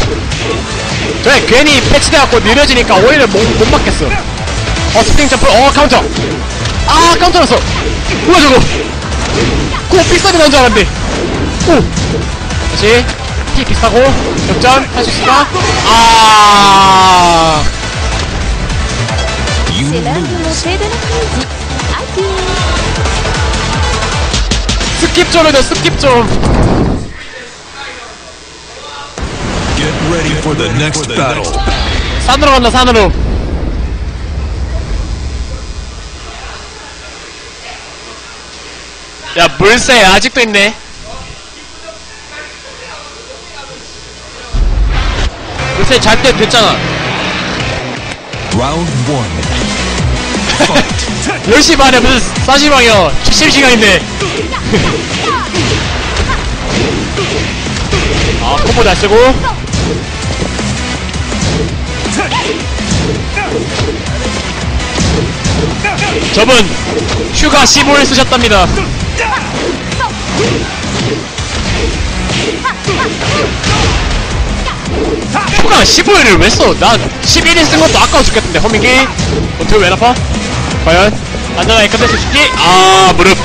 저 괜히 패치돼갖고 느려지니까 오히려 못, 못 맞겠어. 어, 스팅 점프, 어, 카운터. 아, 카운터 났어. 뭐야, 저거. 고 픽사이 나온 줄 알았는데 오 다시 피 비싸고 역전 할 수 있을까 아 스킵 좀 해줘 스킵 좀 Get ready for the next battle. 산으로 간다 산으로 야 물새 아직도 있네 물새 잘때 됐잖아 Round one. Fight. 10시 반에 무슨 싸시방이야 실시간인데 아 콤보 잘 쓰고 저분 휴가 15일 쓰셨답니다 추가 15일을 왜 써? 나 11일 쓴 것도 아까워 죽겠던데 허밍기 어떻게 왜 아파? 과연 안전하게 끝낼 수 있을지? 아 무릎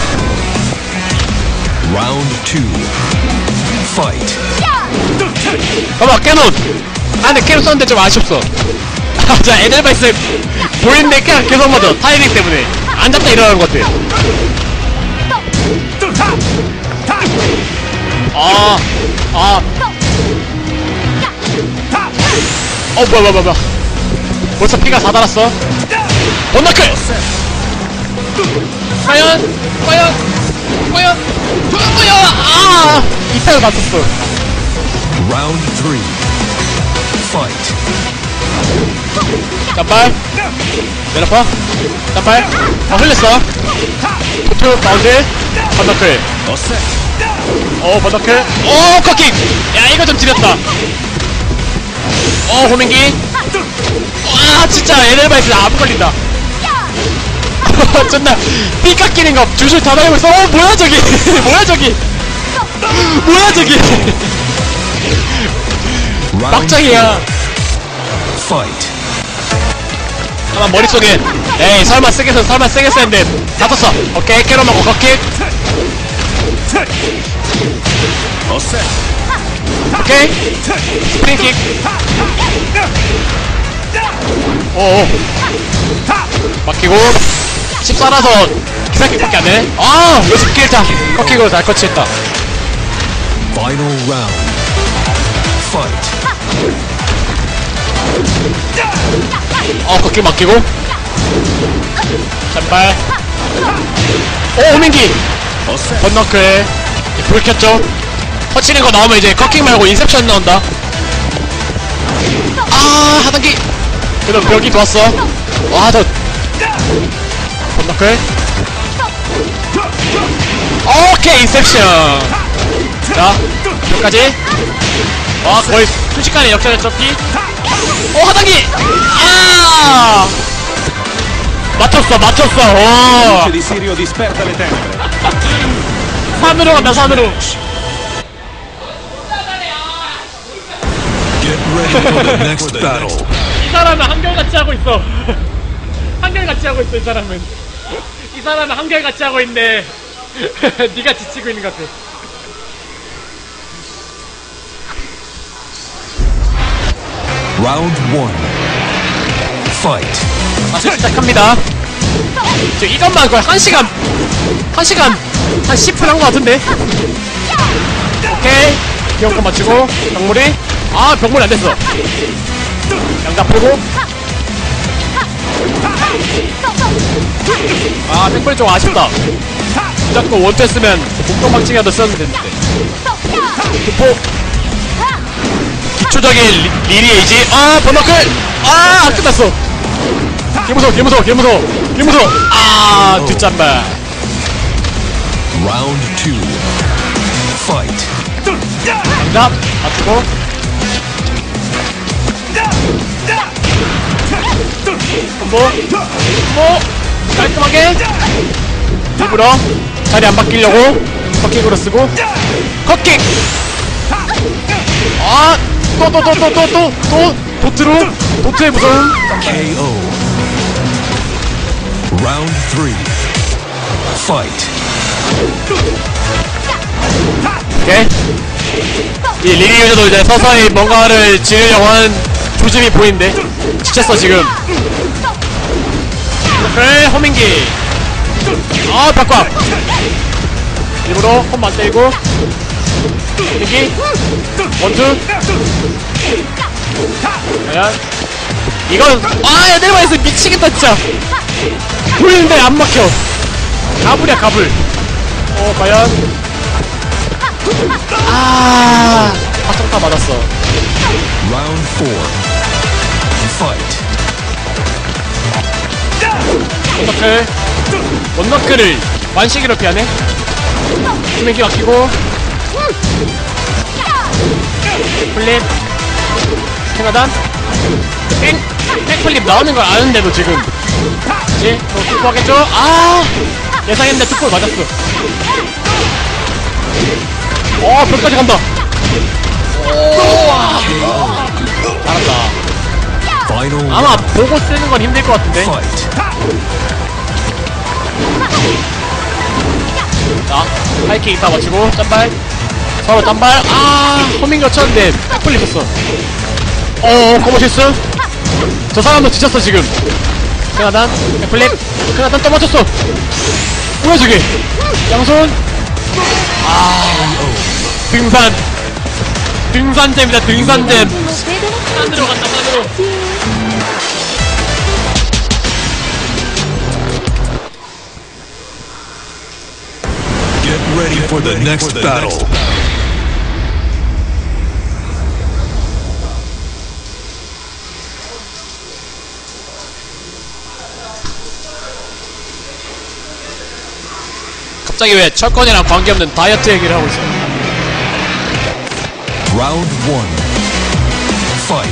Round two. Fight. 봐봐 깨논 아 근데 깨논 썼는데 좀 아쉽어 자 에델바이스 보이는데 그냥 계속 맞아 타이밍 때문에 안 잡다 일어나는 것 같아 아, 아. 어, 뭐야, 뭐야, 뭐야, 뭐야. 벌써 피가 다 달았어. 원나클! 과연, 과연, 과연, 과연, 아! 이탈을 맞췄어. Round three. Fight. 깜발. 내려봐. 깜발. 어, 흘렸어. 토트, 바운드. 번너클. 어, 번너클. 오, 커킹! 야, 이거 좀 지렸다. 어, 호민기. 와, 진짜 에델바이스 아부 걸린다. 존나 삐 깎이는 거 줄줄 다 달고 있어. 어, 뭐야 저기? 뭐야 저기? 뭐야 저기? 막장이야. fight. 아마 머릿속에 에이 설마 쓰겠어 설마 쓰겠어 했는데 다 떴어 오케이 캐럿 먹고 컷킥 오케이. 스프링킥 오오. 막히고. 14라서 기사킥밖에 안되네. 아 요즘 길다 컷킥으로 잘 커치했다. Final round. Fight. 어 컷킥 막히고. 잔발. 오 호민기. 번너클 불 켰죠 터치는 거 나오면 이제 컷킥 말고 인셉션 나온다. 아 하단기. 그래도 벽이 좋았어. 와저. 번너클 오케이 인셉션. 자 여기까지. 와 거의 순식간에 역전했죠 피오 하단기. 아! 맞췄어 맞췄어. 오. Di Sirio disperda le tenebre. 산으로 간다 산으로 이 사람은 한결같이 하고 있어. 한결같이 하고 있어, 이 사람은. 이 사람은 한결같이 하고 있네. 네가 지치고 있는 것 같아. Round one. Fight. 다시 시작합니다. 저 이것만 거의 한 시간, 한 시간, 한 10분 한 것 같은데. 오케이. 기영권 맞추고, 병물이. 아, 병물이 안 됐어. 양자 풀고. 아, 백불이 좀 아쉽다. 자꾸 원투 했으면 공동 방칭이라도 썼는데. 기포. 기초적인 리, 리리에이지. 아, 번너클. 아, 안 끝났어. 개무서워, 개무서워, 개무서워, 개무서워. 아, 뒷잔발. Round two. Fight. 장갑 맞추고. 콤보, 콤보. 깔끔하게. 일부러 자리 안 바뀌려고 컷킥으로 쓰고. 컷킥. 아, 또, 또, 또, 또, 또, 또, 또, 도트로, 도트의 무서움. KO. Round three. Fight. 오케이. 이 리리 유저도 이제 서서히 뭔가를 지으려고 하는 조짐이 보이는데 지쳤어 지금 그래 호밍기. 아 바꿔. 일부러 홈만 때리고. 호밍기. 원투. 과연. 이건 아 에델바이스 미치겠다 진짜. 보이는데 안 막혀. 가불이야 가불. 어 과연. 아, 박정타 맞았어. Round four. Fight. 원너클. 원너클을 완식이로 피하네. 수명기 막히고. 플립. 생하단. 땡. 백플립 나오는 걸 아는데도 지금. 그치? 또 키퍼하겠죠? 아! 예상했는데 투골 맞았어 어 벽까지 간다 오와 잘한다 아마. 보고 쓰는 건 힘들 것 같은데. 자 하이킥 이따 맞추고 짠발. 서로 짠발. 아 호밍가 쳤는데 백플 있었어 어어 커버 실수 저 사람도 지쳤어 지금. 크나단 백플립. 크나단 또 맞췄어. 뭐야 저게? 양손. 아 등산. 등산잼이다 등산잼 딴 데로 간다 딴 데로 Get ready for the next battle. 갑자기 왜 철권이랑 관계없는 다이어트 얘기를 하고 있어 Round 1 Fight.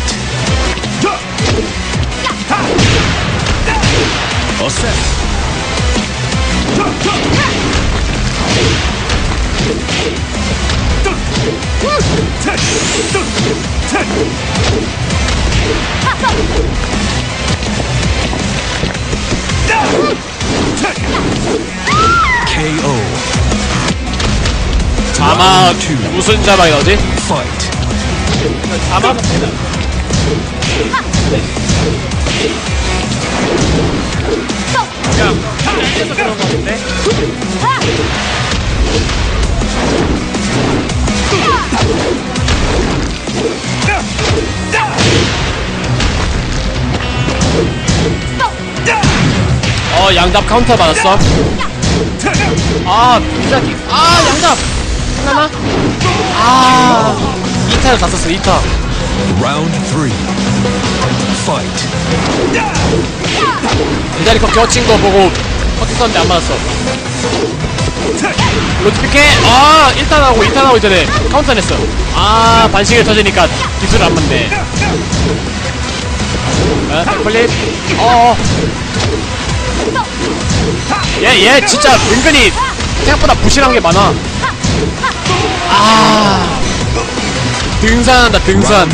Ascent. KO. 자막 무슨 자막이 나 Fight. 자막 그냥 해서 그런 거 같은데? 어 양답 카운터 받았어 아 비자기 아 양답 하나 아 2타를 다 썼어 2타. Round three. Fight. 기다리 거 겹친 거 보고 커트 썼는데 안 맞았어. 로드피케 아 1탄 하고 2탄 하고 있전에 카운터 냈어. 아 반식을 터지니까 기술 안 맞네. 아 백플립 어어. 얘 얘 진짜 은근히 생각보다 부실한 게 많아. 아 등산한다 등산.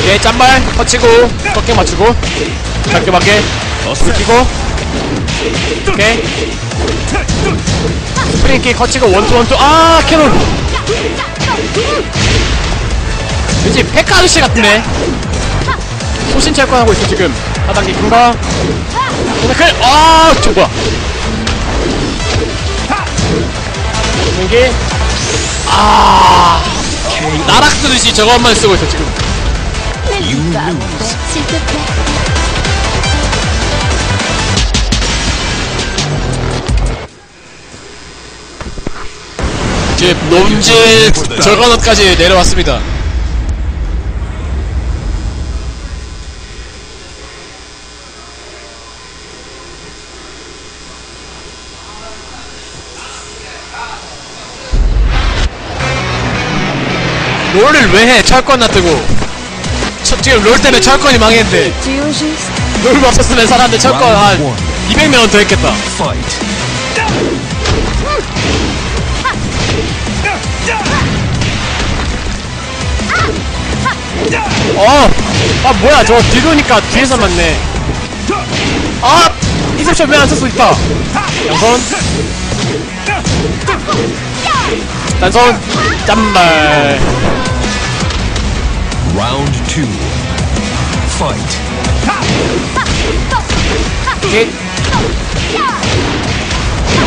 오케이 짠발. 터치고 꺾게 맞추고. 작게 맞게. 불키고. 오케이. 스프링키 커치고 원투 원투. 아 캐롤 왠지 페카 아저씨 같네 소신 철권하고 있어 지금. 하단기 큰가 테나클 아저 뭐 야 여기 아 나락 쓰듯이 저것만 쓰고 있어 지금. 이제 놈진 저건업까지 내려왔습니다. 롤을 왜 해? 철권 놔두고. 저, 지금 롤 때문에 철권이 망했는데. 롤 없었으면 사람들 철권 한 200명 더 했겠다. 어! 아 뭐야 저거 뒤도니까 뒤에서 맞네 아! 이셉션 왜안 썼어 있다 양손 단손 짠발 Round two. Fight. 킥.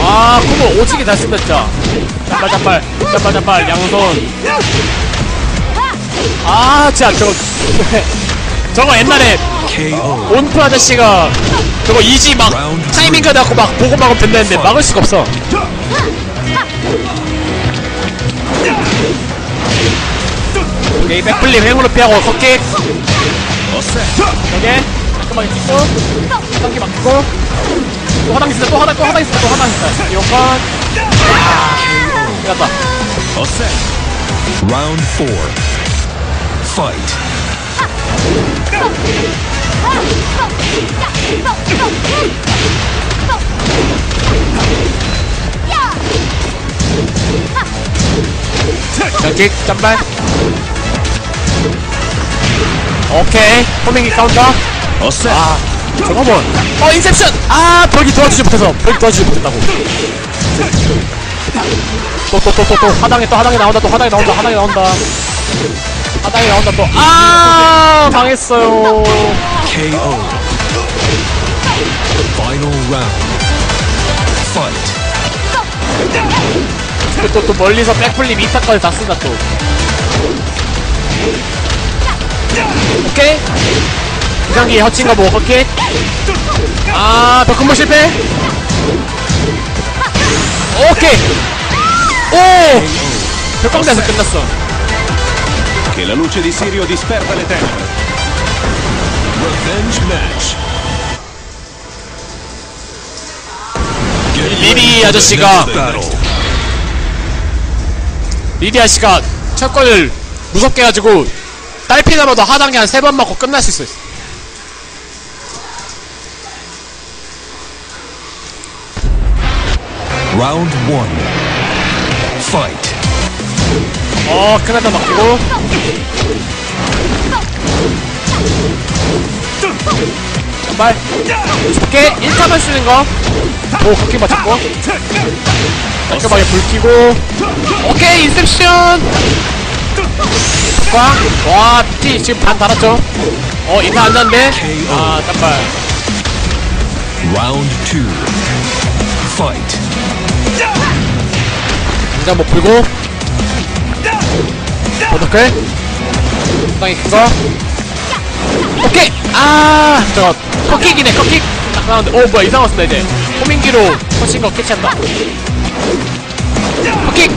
아 콤보 오지게 잘 쓴다 진짜 짠발 짠발 짠발 짠발 양손 아 진짜 저거 저거 옛날에. 온프 아저씨가 저거 이지 막 타이밍 가갖고 막 보고 막으면 된다는데 막을 수가 없어 오케이 back flip 횡으로 피하고 cut kick. 여기 깔끔하게 찍고 하단기 막고 또 화단기 있어 또 화단 또 화단 있어 또 화단 있어 이건 이겼다 Ascent. Round four. Fight. 전킥 짠발 오케이. 호밍기 카운터. set. 아 잠깐만 어 인셉션! 아 벽이 도와주지 못해서 벽이 도와주지 못했다고. 또 또 또 또 또. 하당에 또 하당에 나온다 또 하당에 나온다 하당에 나온다. 하당에 나온다 또아 망했어요. KO. Final round. Fight. 또또또 멀리서 백플립 2타까지 다 쓴다 또 오케이 이상기 허친가 뭐 오케이 아더 콤보 실패 오케이 오 벽광대에서 끝났어 Che la luce di Sirio disperda le tenebre. Revenge match. The 아저씨가. 리디아 씨가 첫 골을 무섭게 해가지고 딸피나로도 하단계 한세 번 맞고 끝날 수 있어 Round one. Fight. 어 큰일다 막히고. 정말 좋게 1타만 쓰는 거. 오, 그렇게 맞췄고 깔끔하게 불 켜고 오케이 인셉션 꽝! 와, 피 지금 반 달았죠? 어, 인타 안 났네? 아, 깜발. Round two. Fight. 인자 목 풀고. 버터클. 상당히 큰 거. 오케이! 아, 저거, 컷킥이네, 컷킥. 딱 나왔는데, 오, 뭐야, 이상 왔습니다, 이제. 호민기로 터친 거 캐치한다. 컷킥!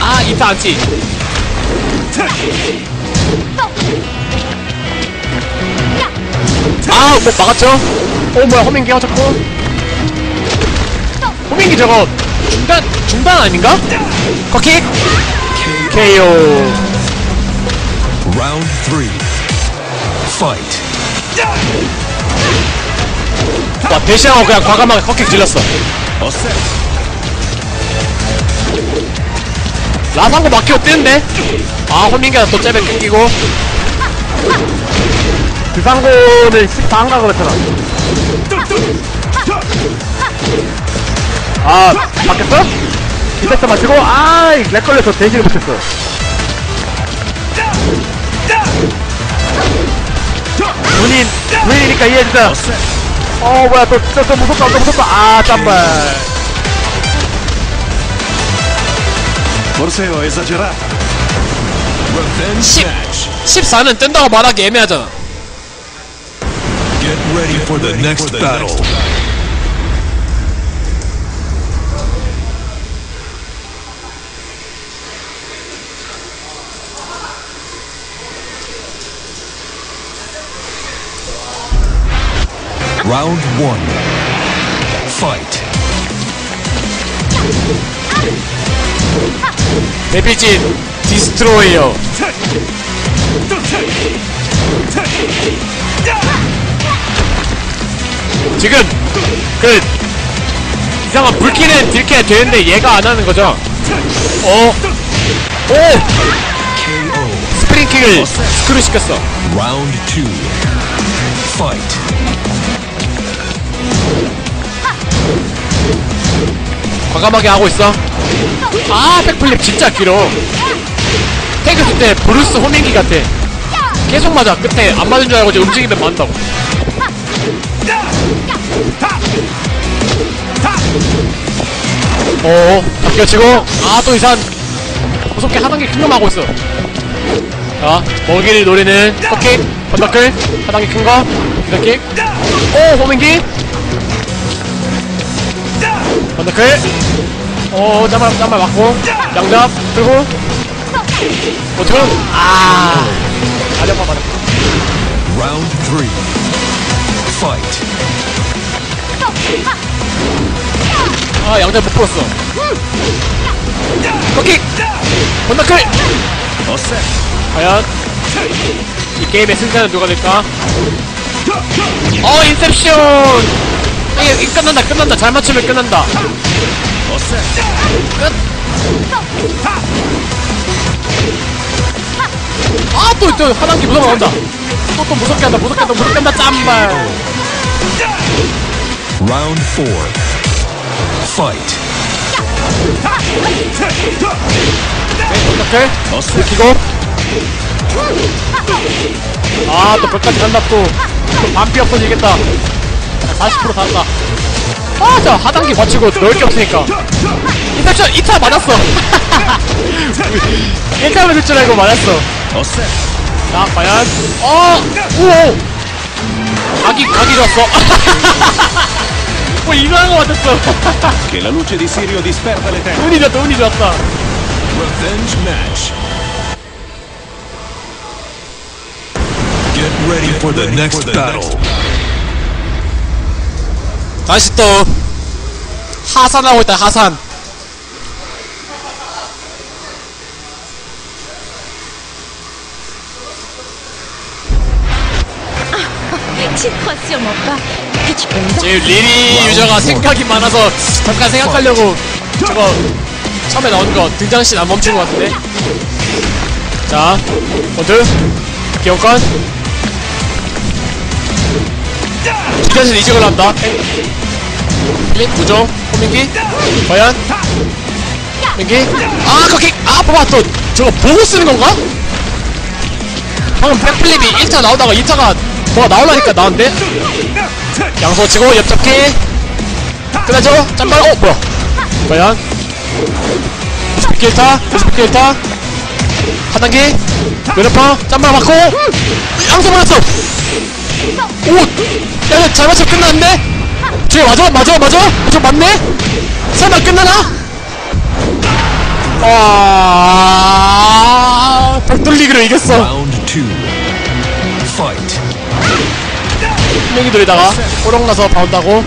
아, 인타 안 치. 아, 뭐 막았죠? 오, 뭐야, 호민기 허쳤고. 호민기 저거, 중단, 중단 아닌가? 컷킥! KO. Round three. Fight. 와, 대시하고 그냥 과감하게 컷킥 질렀어. Set. 라상고 막히고 뜨는데? 아, 호민기가 또 잽에 끊기고. 비상고는 14인가 그렇잖아. 아, 바뀌었어? 기대서 마시고, 아, 렉 걸려서 대시를 못했어. 군인, 군인이니까 이해해주자. 어, 뭐야, 또, 또, 또 무섭다, 또 무섭다. 아, 짬발. Forse ho esagerato. Revenge Shit. match. 14는 뜬다고 말하기 애매하잖아. Get ready for the next battle. Round one. Fight. 데빌진 destroyer. 지금 그 이상한 불키는 딜캐 되는데 얘가 안 하는 거죠? 어? 오! spring kick을 screw 시켰어. Round two. Fight. 과감하게 하고 있어. 아, back flip 진짜 길어. 탱크 쓸때 브루스 homing기 같아. 계속 맞아. 끝에 안 맞은 줄 알고 이제 움직이면 맞는다고. 오, 바뀌어치고. 아, 또 이상 무섭게 하단계 큰거 하고 있어. 자, 먹이를 노리는 컷킥, 번더클, 하단계 큰 거, 기다킥. 오, 호밍기. 번더클. 오, 짬발, 짬발 맞고. 양잡, 들고. 어, 지금, 아. 가려봐, 맞아. Round three. Fight. 아, 양잡 못 풀었어. All set. 과연, 이 게임의 승자는 누가 될까? 어 인셉션 이, 이 끝난다 끝난다 잘 맞추면 끝난다 아또 또 하단기 무서워 나온다. 또 또 무섭게 한다 무섭게 한다 무섭게 한다 짬발. Round four. Fight. 이렇게 들키고. 아또 벽까지 간다 또, 또 반피 없어지겠다. 40% 간다 아저 하단기 받치고 넣을 게 없으니까 인셉션 2타 맞았어 1타면 될줄 알고 맞았어 자 과연 어 우오 각이 각이 졌어 뭐 이상한 거 같았어 tenebre. 운이 좋았다 운이 좋았다. Get ready for the next battle. 다시 또 하산하고 있다 하산. 지금 리리 유저가 생각이 많아서 잠깐 생각하려고 저거 처음에 나온 거 등장씬 안 멈춘 것 같은데. 자 원투 기억권 등장씬 이직을 한다. 필립 구조 호민기 과연? 민기? 아 커킥 아또 저거 보고 쓰는 건가? 방금 백플립이 1타 나오다가 2타가 뭐가 나오려니까 나왔는데? 양소 치고 옆잡기. 끝나죠? 짬발. 어 뭐야? 과연? 90개 1타 90개 1타. 하단기 면허퍼 짬발 맞고. 양소 맞았어 오야잘 맞춰 끝났는데? 저기 맞아 맞아 맞아 저 맞네? 설마 끝나나? 아 백돌리기로 이겼어 Round two. Fight. 맹이 돌리다가 꼬롱 나서 바운다고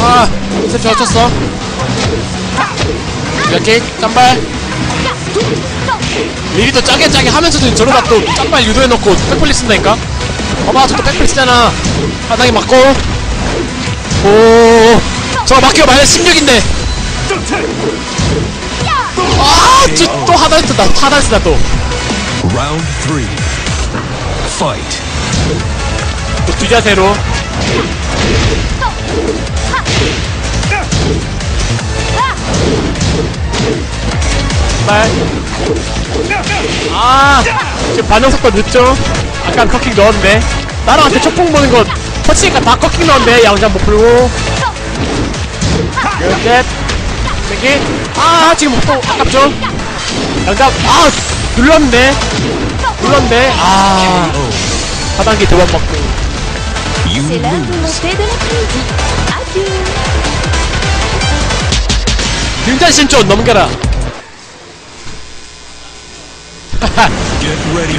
아 인셉 잘 쳤어 몇개 짬발 또 짜게 짜게 하면서도 저러다 또 짬발 유도해놓고 백플리 쓴다니까? 봐봐 저또 백플리 쓰잖아. 하단에 맞고. 오저 맞기가 마이너스 16인데. 아또 하단 쓰다. 하단 쓰다 또. Round three. Fight. 또 뒤자세로. 말. 아, 지금 반응 속도 늦죠? 아까 커킹 넣었는데. 나랑한테 초풍 보는 거 터치니까 다 커킹 넣었는데, 양장 못 풀고. 셋. 세기 아, 지금 또 아깝죠? 양장, 아, 눌렀는데. 눌렀는데, 아. 하단기 두 번 먹고. 등잔신 좀 넘겨라.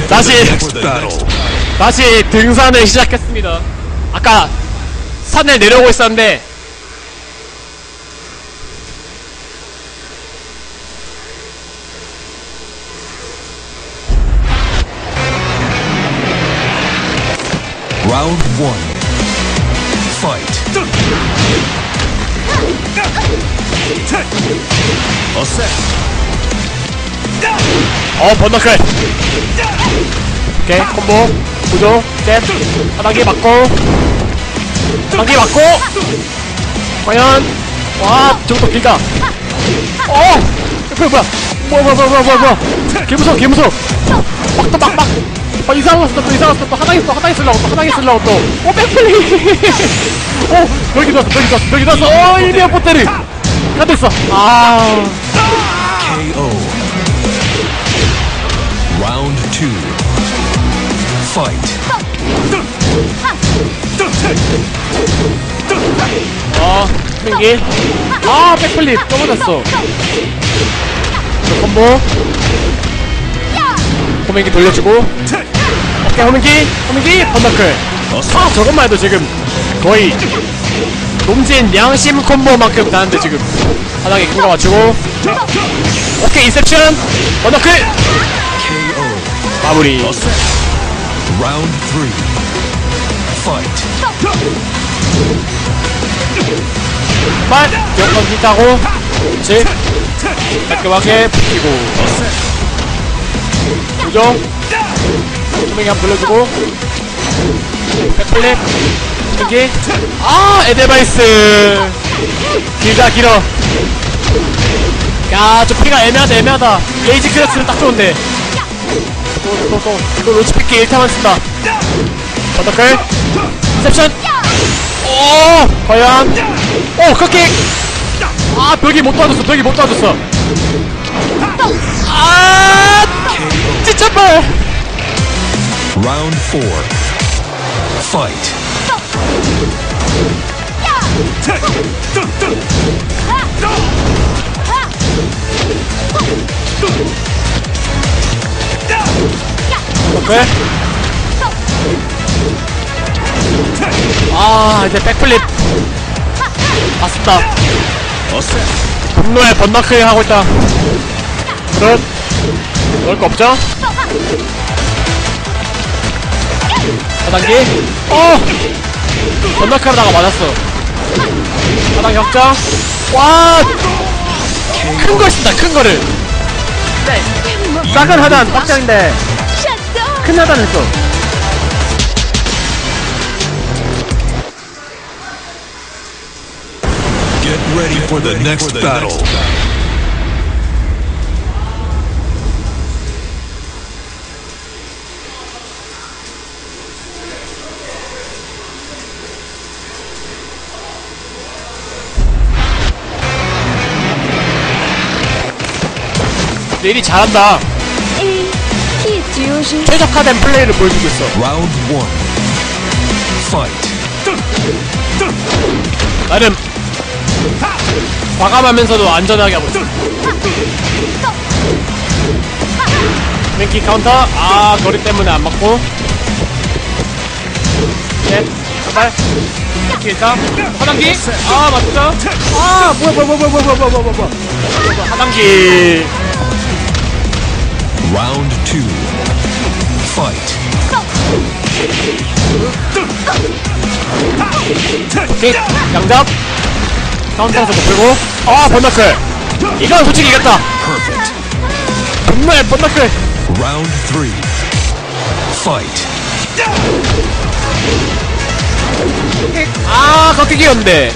다시. 다시 등산을 시작했습니다. 아까 산을 내려오고 있었는데 Round one. Fight. 어 번너클. 오케이 콤보. 구조 셋. 하단기 맞고. 하단기 맞고. 과연. 와 저것도 길다. 어! 그, 뭐야 뭐야 뭐야 뭐야 뭐야 뭐야. 개무서워 개무서워. 막또 막막. 어, 이상한 거 썼어 또 이상한 거 썼어 하단에 써 하단에 쓰려고 또 하단에 쓰려고 또오 백플리. 오 여기 넣었어 여기 넣었어 여기 넣었어 어 이리야 포테리. 가도 있어. 아 two. Fight. 어, 민기. 아, 백플립 넘어졌어. 저 콤보. 호민기 돌려주고. 오케이, 호민기. 호민기, 번너클. 아, 저것만 해도 지금 거의 놈진 양심 콤보만큼 나는데 지금 하나에 큰거 맞추고 오케이 인셉션 KO. 마무리. Round three. Fight. 만! 기억권 hit하고? 그렇지 깔끔하게 붙이고 우정. 소명이 한번 돌려주고. 백플립. 여기 아 에데바이스. 길다 길어. 야저 피가 애매하다 애매하다. 레이지 클래스는 딱 좋은데 또또또또 로치피키 1타만 쓴다 버터클 셉션 오 과연 오 컷킥 아 벽이 못 도와줬어 벽이 못 도와줬어 아 찌쳤발 Round four. Fight. 오케이 아 이제 백플립. 맞습니다. 분노의 번너클 하고 있다. 그런 넣을 거 없죠? 하단기? 어! 번너클 하다가 맞았어. 하단 격정 와! 큰거 있습니다 큰 거를. 작은 하단 빡장인데 큰 하단 했어 Get ready for the next battle. 내일이 잘한다 최적화된 플레이를 보여주고 있어. 라운드 1. Fight. 나름 과감하면서도 안전하게 하고 있어. 맨키 카운터. 아, 거리 때문에 안 맞고. 넷, 하단기. 아, 맞다. 아, 뭐야, 뭐야, 뭐야, 뭐야, 뭐야, 뭐야, 뭐야. 하단기. 라운드 2. fight. 킥, 양잡. 카운터에서 못 풀고. 아, 번나클. 이건 솔직히 이겼다. Perfect. 정말 번나클. Round 3. Fight. 아, 꺾이기였는데.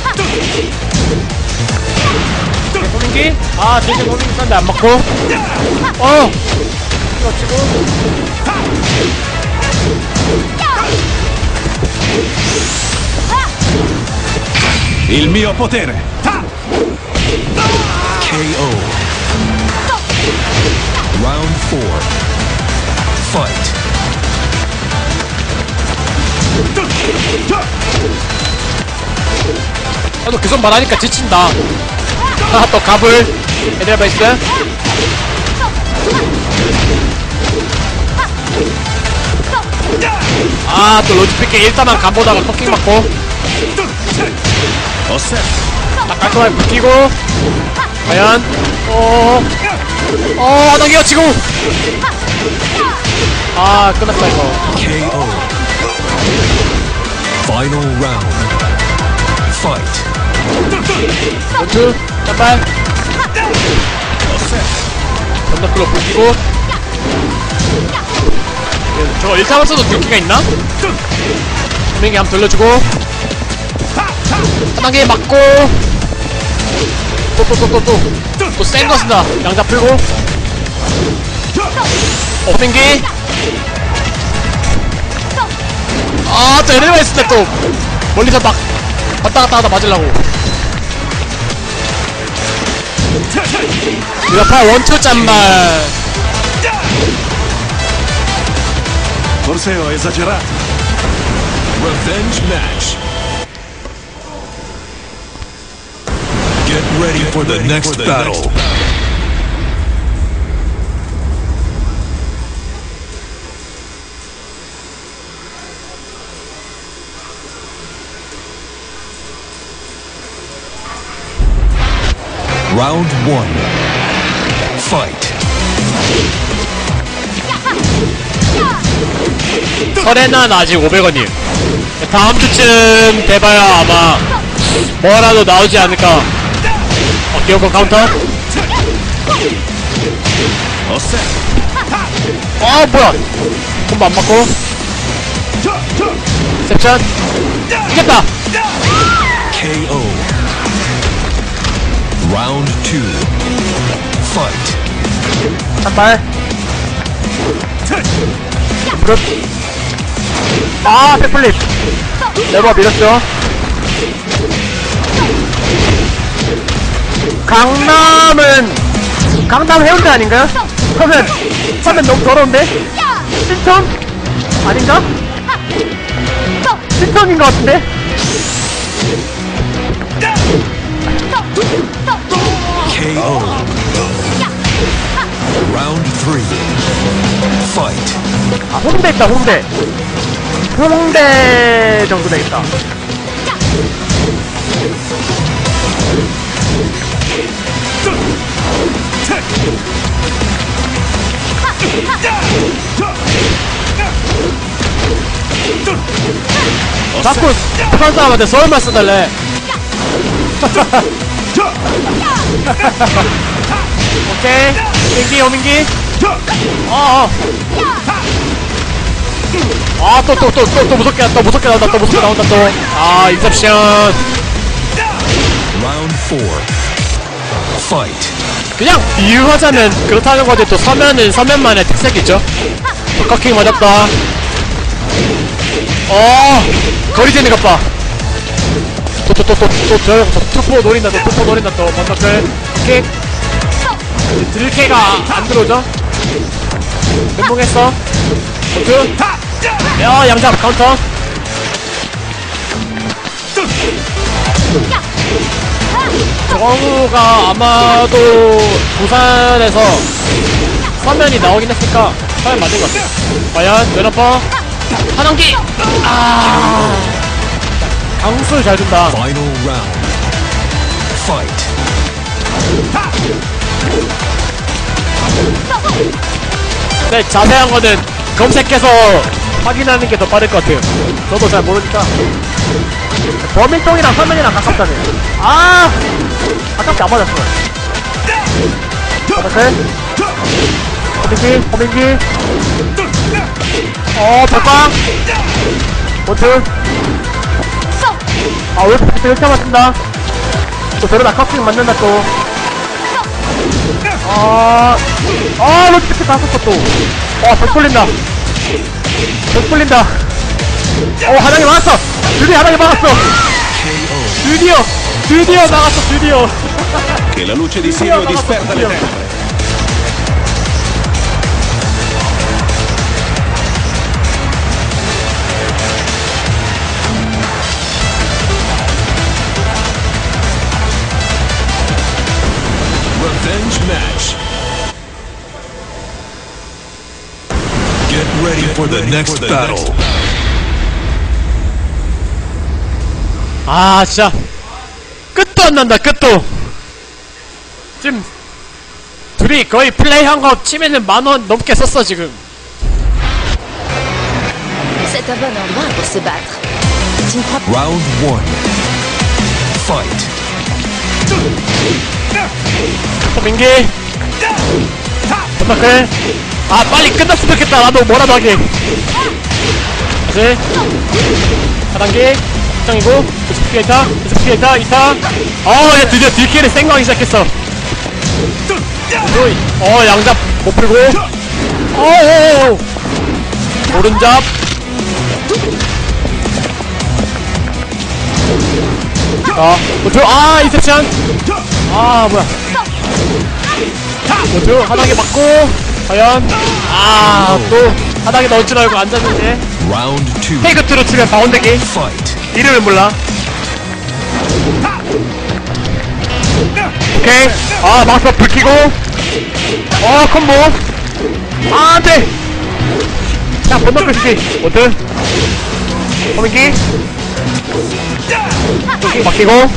고민기? 아, 대신 고민기 싼데 안 맞고. 어! 이거 치고 Il mio potere. KO. Round four. Fight. 나도 계속 말하니까 지친다 아또 갑을 에드라베이스 아 또 로지피케 일단은 간보다가 커킹 맞고. 딱 깔끔하게 붙이고. 과연. 어... 어 하단기가 지금 아 끝났다 이거. KO. Final round. Fight. 원투 짠발. 건너클로 불기고. 예, 저거 1타만 써도 들기가 있나? 분명히 한번 돌려주고. 하단계 맞고. 또 또 또 또또또 센거 쓴다. 양자 풀고. 오픈기. 아또 에르메 있을 때또 멀리서 막 왔다 갔다 하다 맞으려고. 유라파 원투 짠말 Forse ho esagerato. Revenge match. Get ready Get for the, ready next, for the battle. next battle. Round one. 설에는 아직 500원이에요. 다음 주쯤 돼봐야 아마 뭐라도 나오지 않을까. 어, 기어코 카운터? 어세. 아, 뭐야. 콤보 안 맞고. inception. 이겼다. KO. Round two. Fight. 한발 무릎 아 백플립 레버 밀었죠 강남은 강남 해운대 아닌가요? 서면 서면 너무 더러운데? 신촌? 아닌가? 신촌인 것 같은데? KO. Round three. Fight. 아 홍대 있다 홍대 홍대 정도 되겠다 자꾸 사람한테 서울말 써달래. 오케이. 민기, 호민기. 어, 어. 아, 또, 또, 또, 또, 또 무섭게, 또 무섭게 나온다, 또 무섭게 나온다, 또. 아, 인셉션. 그냥 비유하자면 그렇다는 거지, 또 서면은 서면만의 특색이죠. 또 꺾이기 맞았다. 어, 거리 재는 것 봐. 또, 또, 또, 또, 또, 저, 저, 투포 노린다, 또, 투포 노린다, 또, 번더클, 킥. 들케가 안 들어오죠? 멘붕했어. 버튼. 야, 양잡, 카운터. 정우가 아마도 부산에서 화면이 나오긴 했으니까 화면 맞은 것 같아요. 과연, 왼어퍼, 한원기! 아, 강술 잘 준다. 네, 자세한 거는 검색해서 확인하는 게 더 빠를 것 같아요. 저도 잘 모르니까. 범인통이랑 서면이랑 가깝다네. 아! 아깝게 안 맞았어. 바닥을 호민기 호민기. 어, 백광! 원툴 아왜 이렇게 이렇게 맞춘다? 또 저러다 컵킹 맞는다 또. 아, 아, 로지피트 다 썼어 또. 와, 벽 뚫린다. 벽 뚫린다. 어, 하장이 막았어. 드디어 하장이 막았어. 드디어! 드디어 나갔어, 드디어! Che la luce di Sirio disperda le tenebre. Ready for the next battle. 아, 진짜. 끝도 안 난다, 끝도! 지금, 둘이 거의 플레이 한 거 치면은 만 원 넘게 썼어, 지금. C'est un bon endroit pour se battre. Tu ne crois pas Round one. Fight. 민기 부탁해 아 빨리 끝났으면 좋겠다. 나도 뭐라도 하게. 하단기. 확정이고. spear 2타. spear 2타. 2타. 어얘 드디어 딜캐를 생각하기 시작했어. 또이. 어 양잡 못 풀고. 어오 오른잡. 아, 뭐죠? 아, inception! 아, 뭐야. 뭐죠? 하단에 맞고, 과연, 아, 또, 하단에 넣을 줄 알고 앉았는데, two. 페이크 트로 치면 바운데기. 이름을 몰라. 오케이. 아, 마스터 불 켜고, 어, 콤보. 아, 안 돼! 자, 번너클 시기, 모드. 호민기. 또 막히고,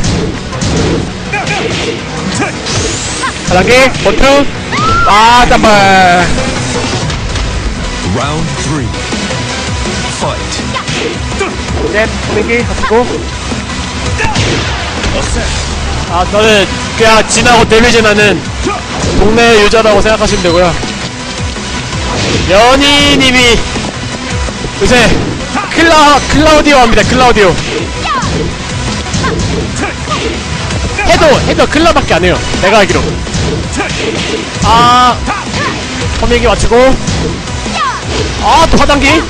하단계 버튼 아 잠발. Round three. Fight. 넷 호밍기 하시고. 아 저는 그냥 지나고 데미지 나는 동네 유저라고 생각하시면 되고요. 연희님이 요새 클라 클라우디오 합니다 클라우디오. 해도 해도 클라밖에 안 해요 내가 알기로 아 호밍기 맞추고 아또 하단기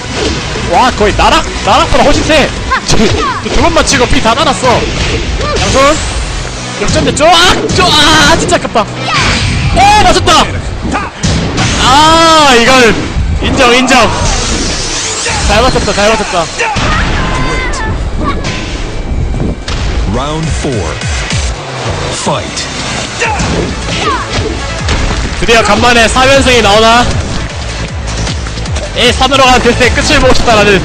와 거의 나락 나락보다 훨씬 세. 두번 맞히고 피다 날았어. 양손 역전됐죠? 아, 저, 아 진짜 아깝다. 오 맞췄다. 아 이걸 인정 인정. 잘 맞췄다 잘 맞췄다. Round four. Fight. 드디어 간만에 4연승이 나오나? 이 산으로 간 대세 끝을 보고 싶다라는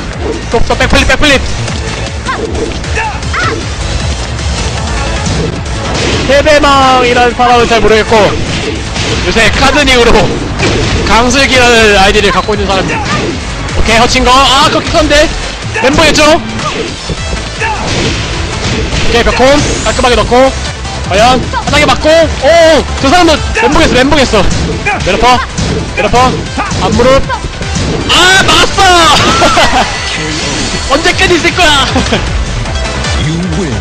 또또 백플립 백플립. 해배망이라는 사람은 잘 모르겠고 요새 카드닝으로 강슬기라는 아이디를 갖고 있는 사람. 오케이 허친 거아 그렇게 큰데? 멘붕했죠? 오케이 백홈 깔끔하게 넣고 과연 하나게 맞고 오저 사람도 멘붕했어 멘붕했어 내려퍼 내려퍼 앞무릎 아 막았어 언제까지 있을 거야 You win.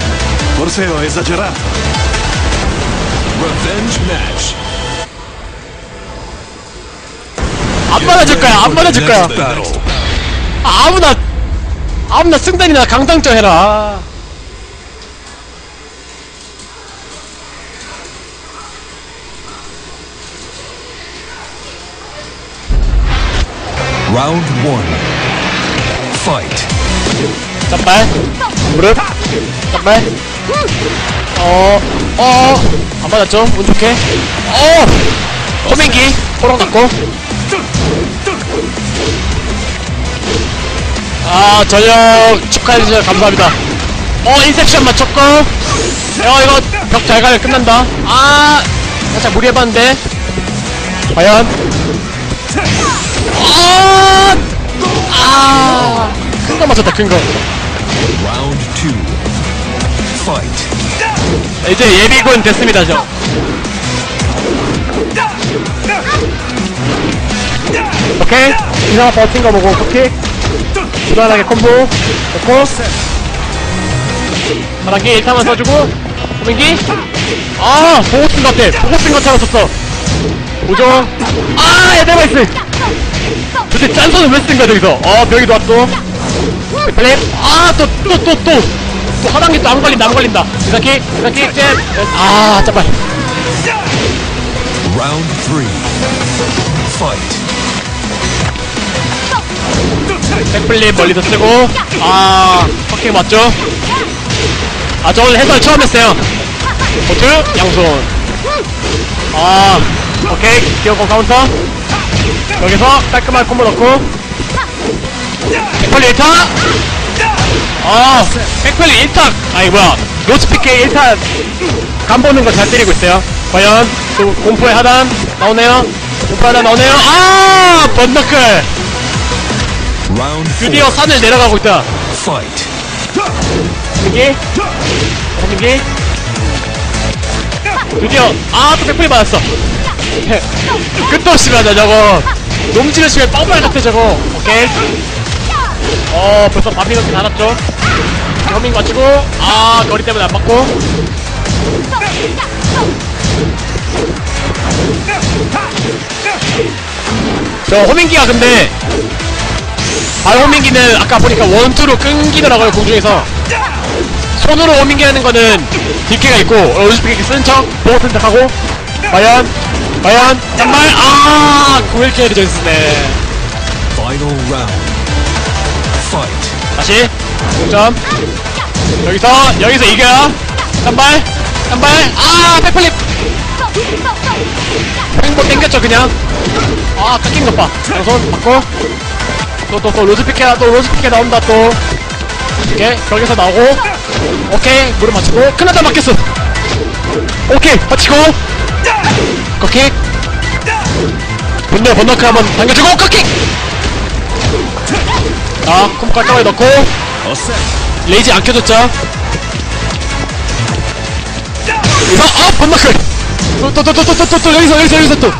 Forse ho esagerato. Revenge match. 안 맞아줄 거야 안 맞아줄 거야 battle. 아, 아무나 아무나 승단이나 강당점 해라 Round one. Fight. 잠발 무릎. 잠발 어 어 안 맞았죠? 운 좋게 어! 호밍기. 호롱 넣고. 아 저녁 축하해주셔서 감사합니다. 어 인셉션 맞췄고. 어 이거 벽 잘 가면 끝난다. 아 살짝 무리해봤는데. 과연 아, 큰 거 맞췄다 큰거. Round two. Fight. 이제 예비군 됐습니다 저. 오케이. 이상한 버틴 거 보고 오케이. 무난하게 콤보. 넣고. 바람기 1타만 써주고 호민기. 아 보고 쓴것 같아. 보고 쓴 것처럼 썼어. 오종 아 에데바이스 도대체 짠손을 왜 쓴 거야 저기서? 어 벽이 왔또 플레이 아또 또 또 또. 또 하단기 또 안 걸린다 안 걸린다. 이렇게 이렇게 잼아 잠깐 Round three. Fight. 백플립 멀리서 쓰고. 아 퍼킹 맞죠? 아 저 오늘 해설 처음 했어요. 보트 양손. 아 오케이. 기어코 카운터 여기서 깔끔하게 콤보 넣고. back flip 1타? 아 back flip 1타. 아이 뭐야. 노스피케 1타 간 보는 거 잘 때리고 있어요. 과연 또 공포의 하단 나오네요. 공포 하단 나오네요. 아 burn knuckle. 드디어 산을 내려가고 있다. 이게 이게 드디어 아또 백플이 맞았어 끝도 없이 맞아 저거. 농지를 치면 뻔말 같아 저거. 오케이. 어 벌써 밤이 그렇게 달았죠? 허밍 맞추고 아 거리 때문에 안 맞고. 저 호밍기가 근데 발 호밍기는 아까 보니까 원투로 끊기더라고요 공중에서. 손으로 호밍기 하는 거는 뒷개가 있고 올스피기 쓰는 척 보고 쓴 척하고 과연 과연 정말 아 9일 캐리 전스네 Final round. Fight. 다시 동점. 여기서 여기서 이겨야 한발 한발. 아 백플립. 횡보 땡겼죠 그냥. 아 깎인 것봐 양손 받고. 또또 또 로즈피케 또 로즈피케 나온다 또. 오케이 벽에서 나오고. 오케이 무릎 맞추고. 큰일 다 맞겠어 오케이 맞히고 꺾킥 분노 번너크 한번 당겨주고 꺾킥 자콤 깔끔하게 넣고. 레이지 안 켜졌죠 여기서 아 번너크 또또또또또또 여기서 여기서 여기서 또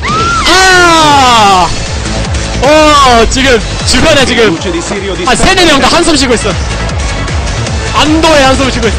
아 어, 지금 주변에 지금 한 세네 명 다 한숨 쉬고 있어. 안도의 한숨을 쉬고 있어.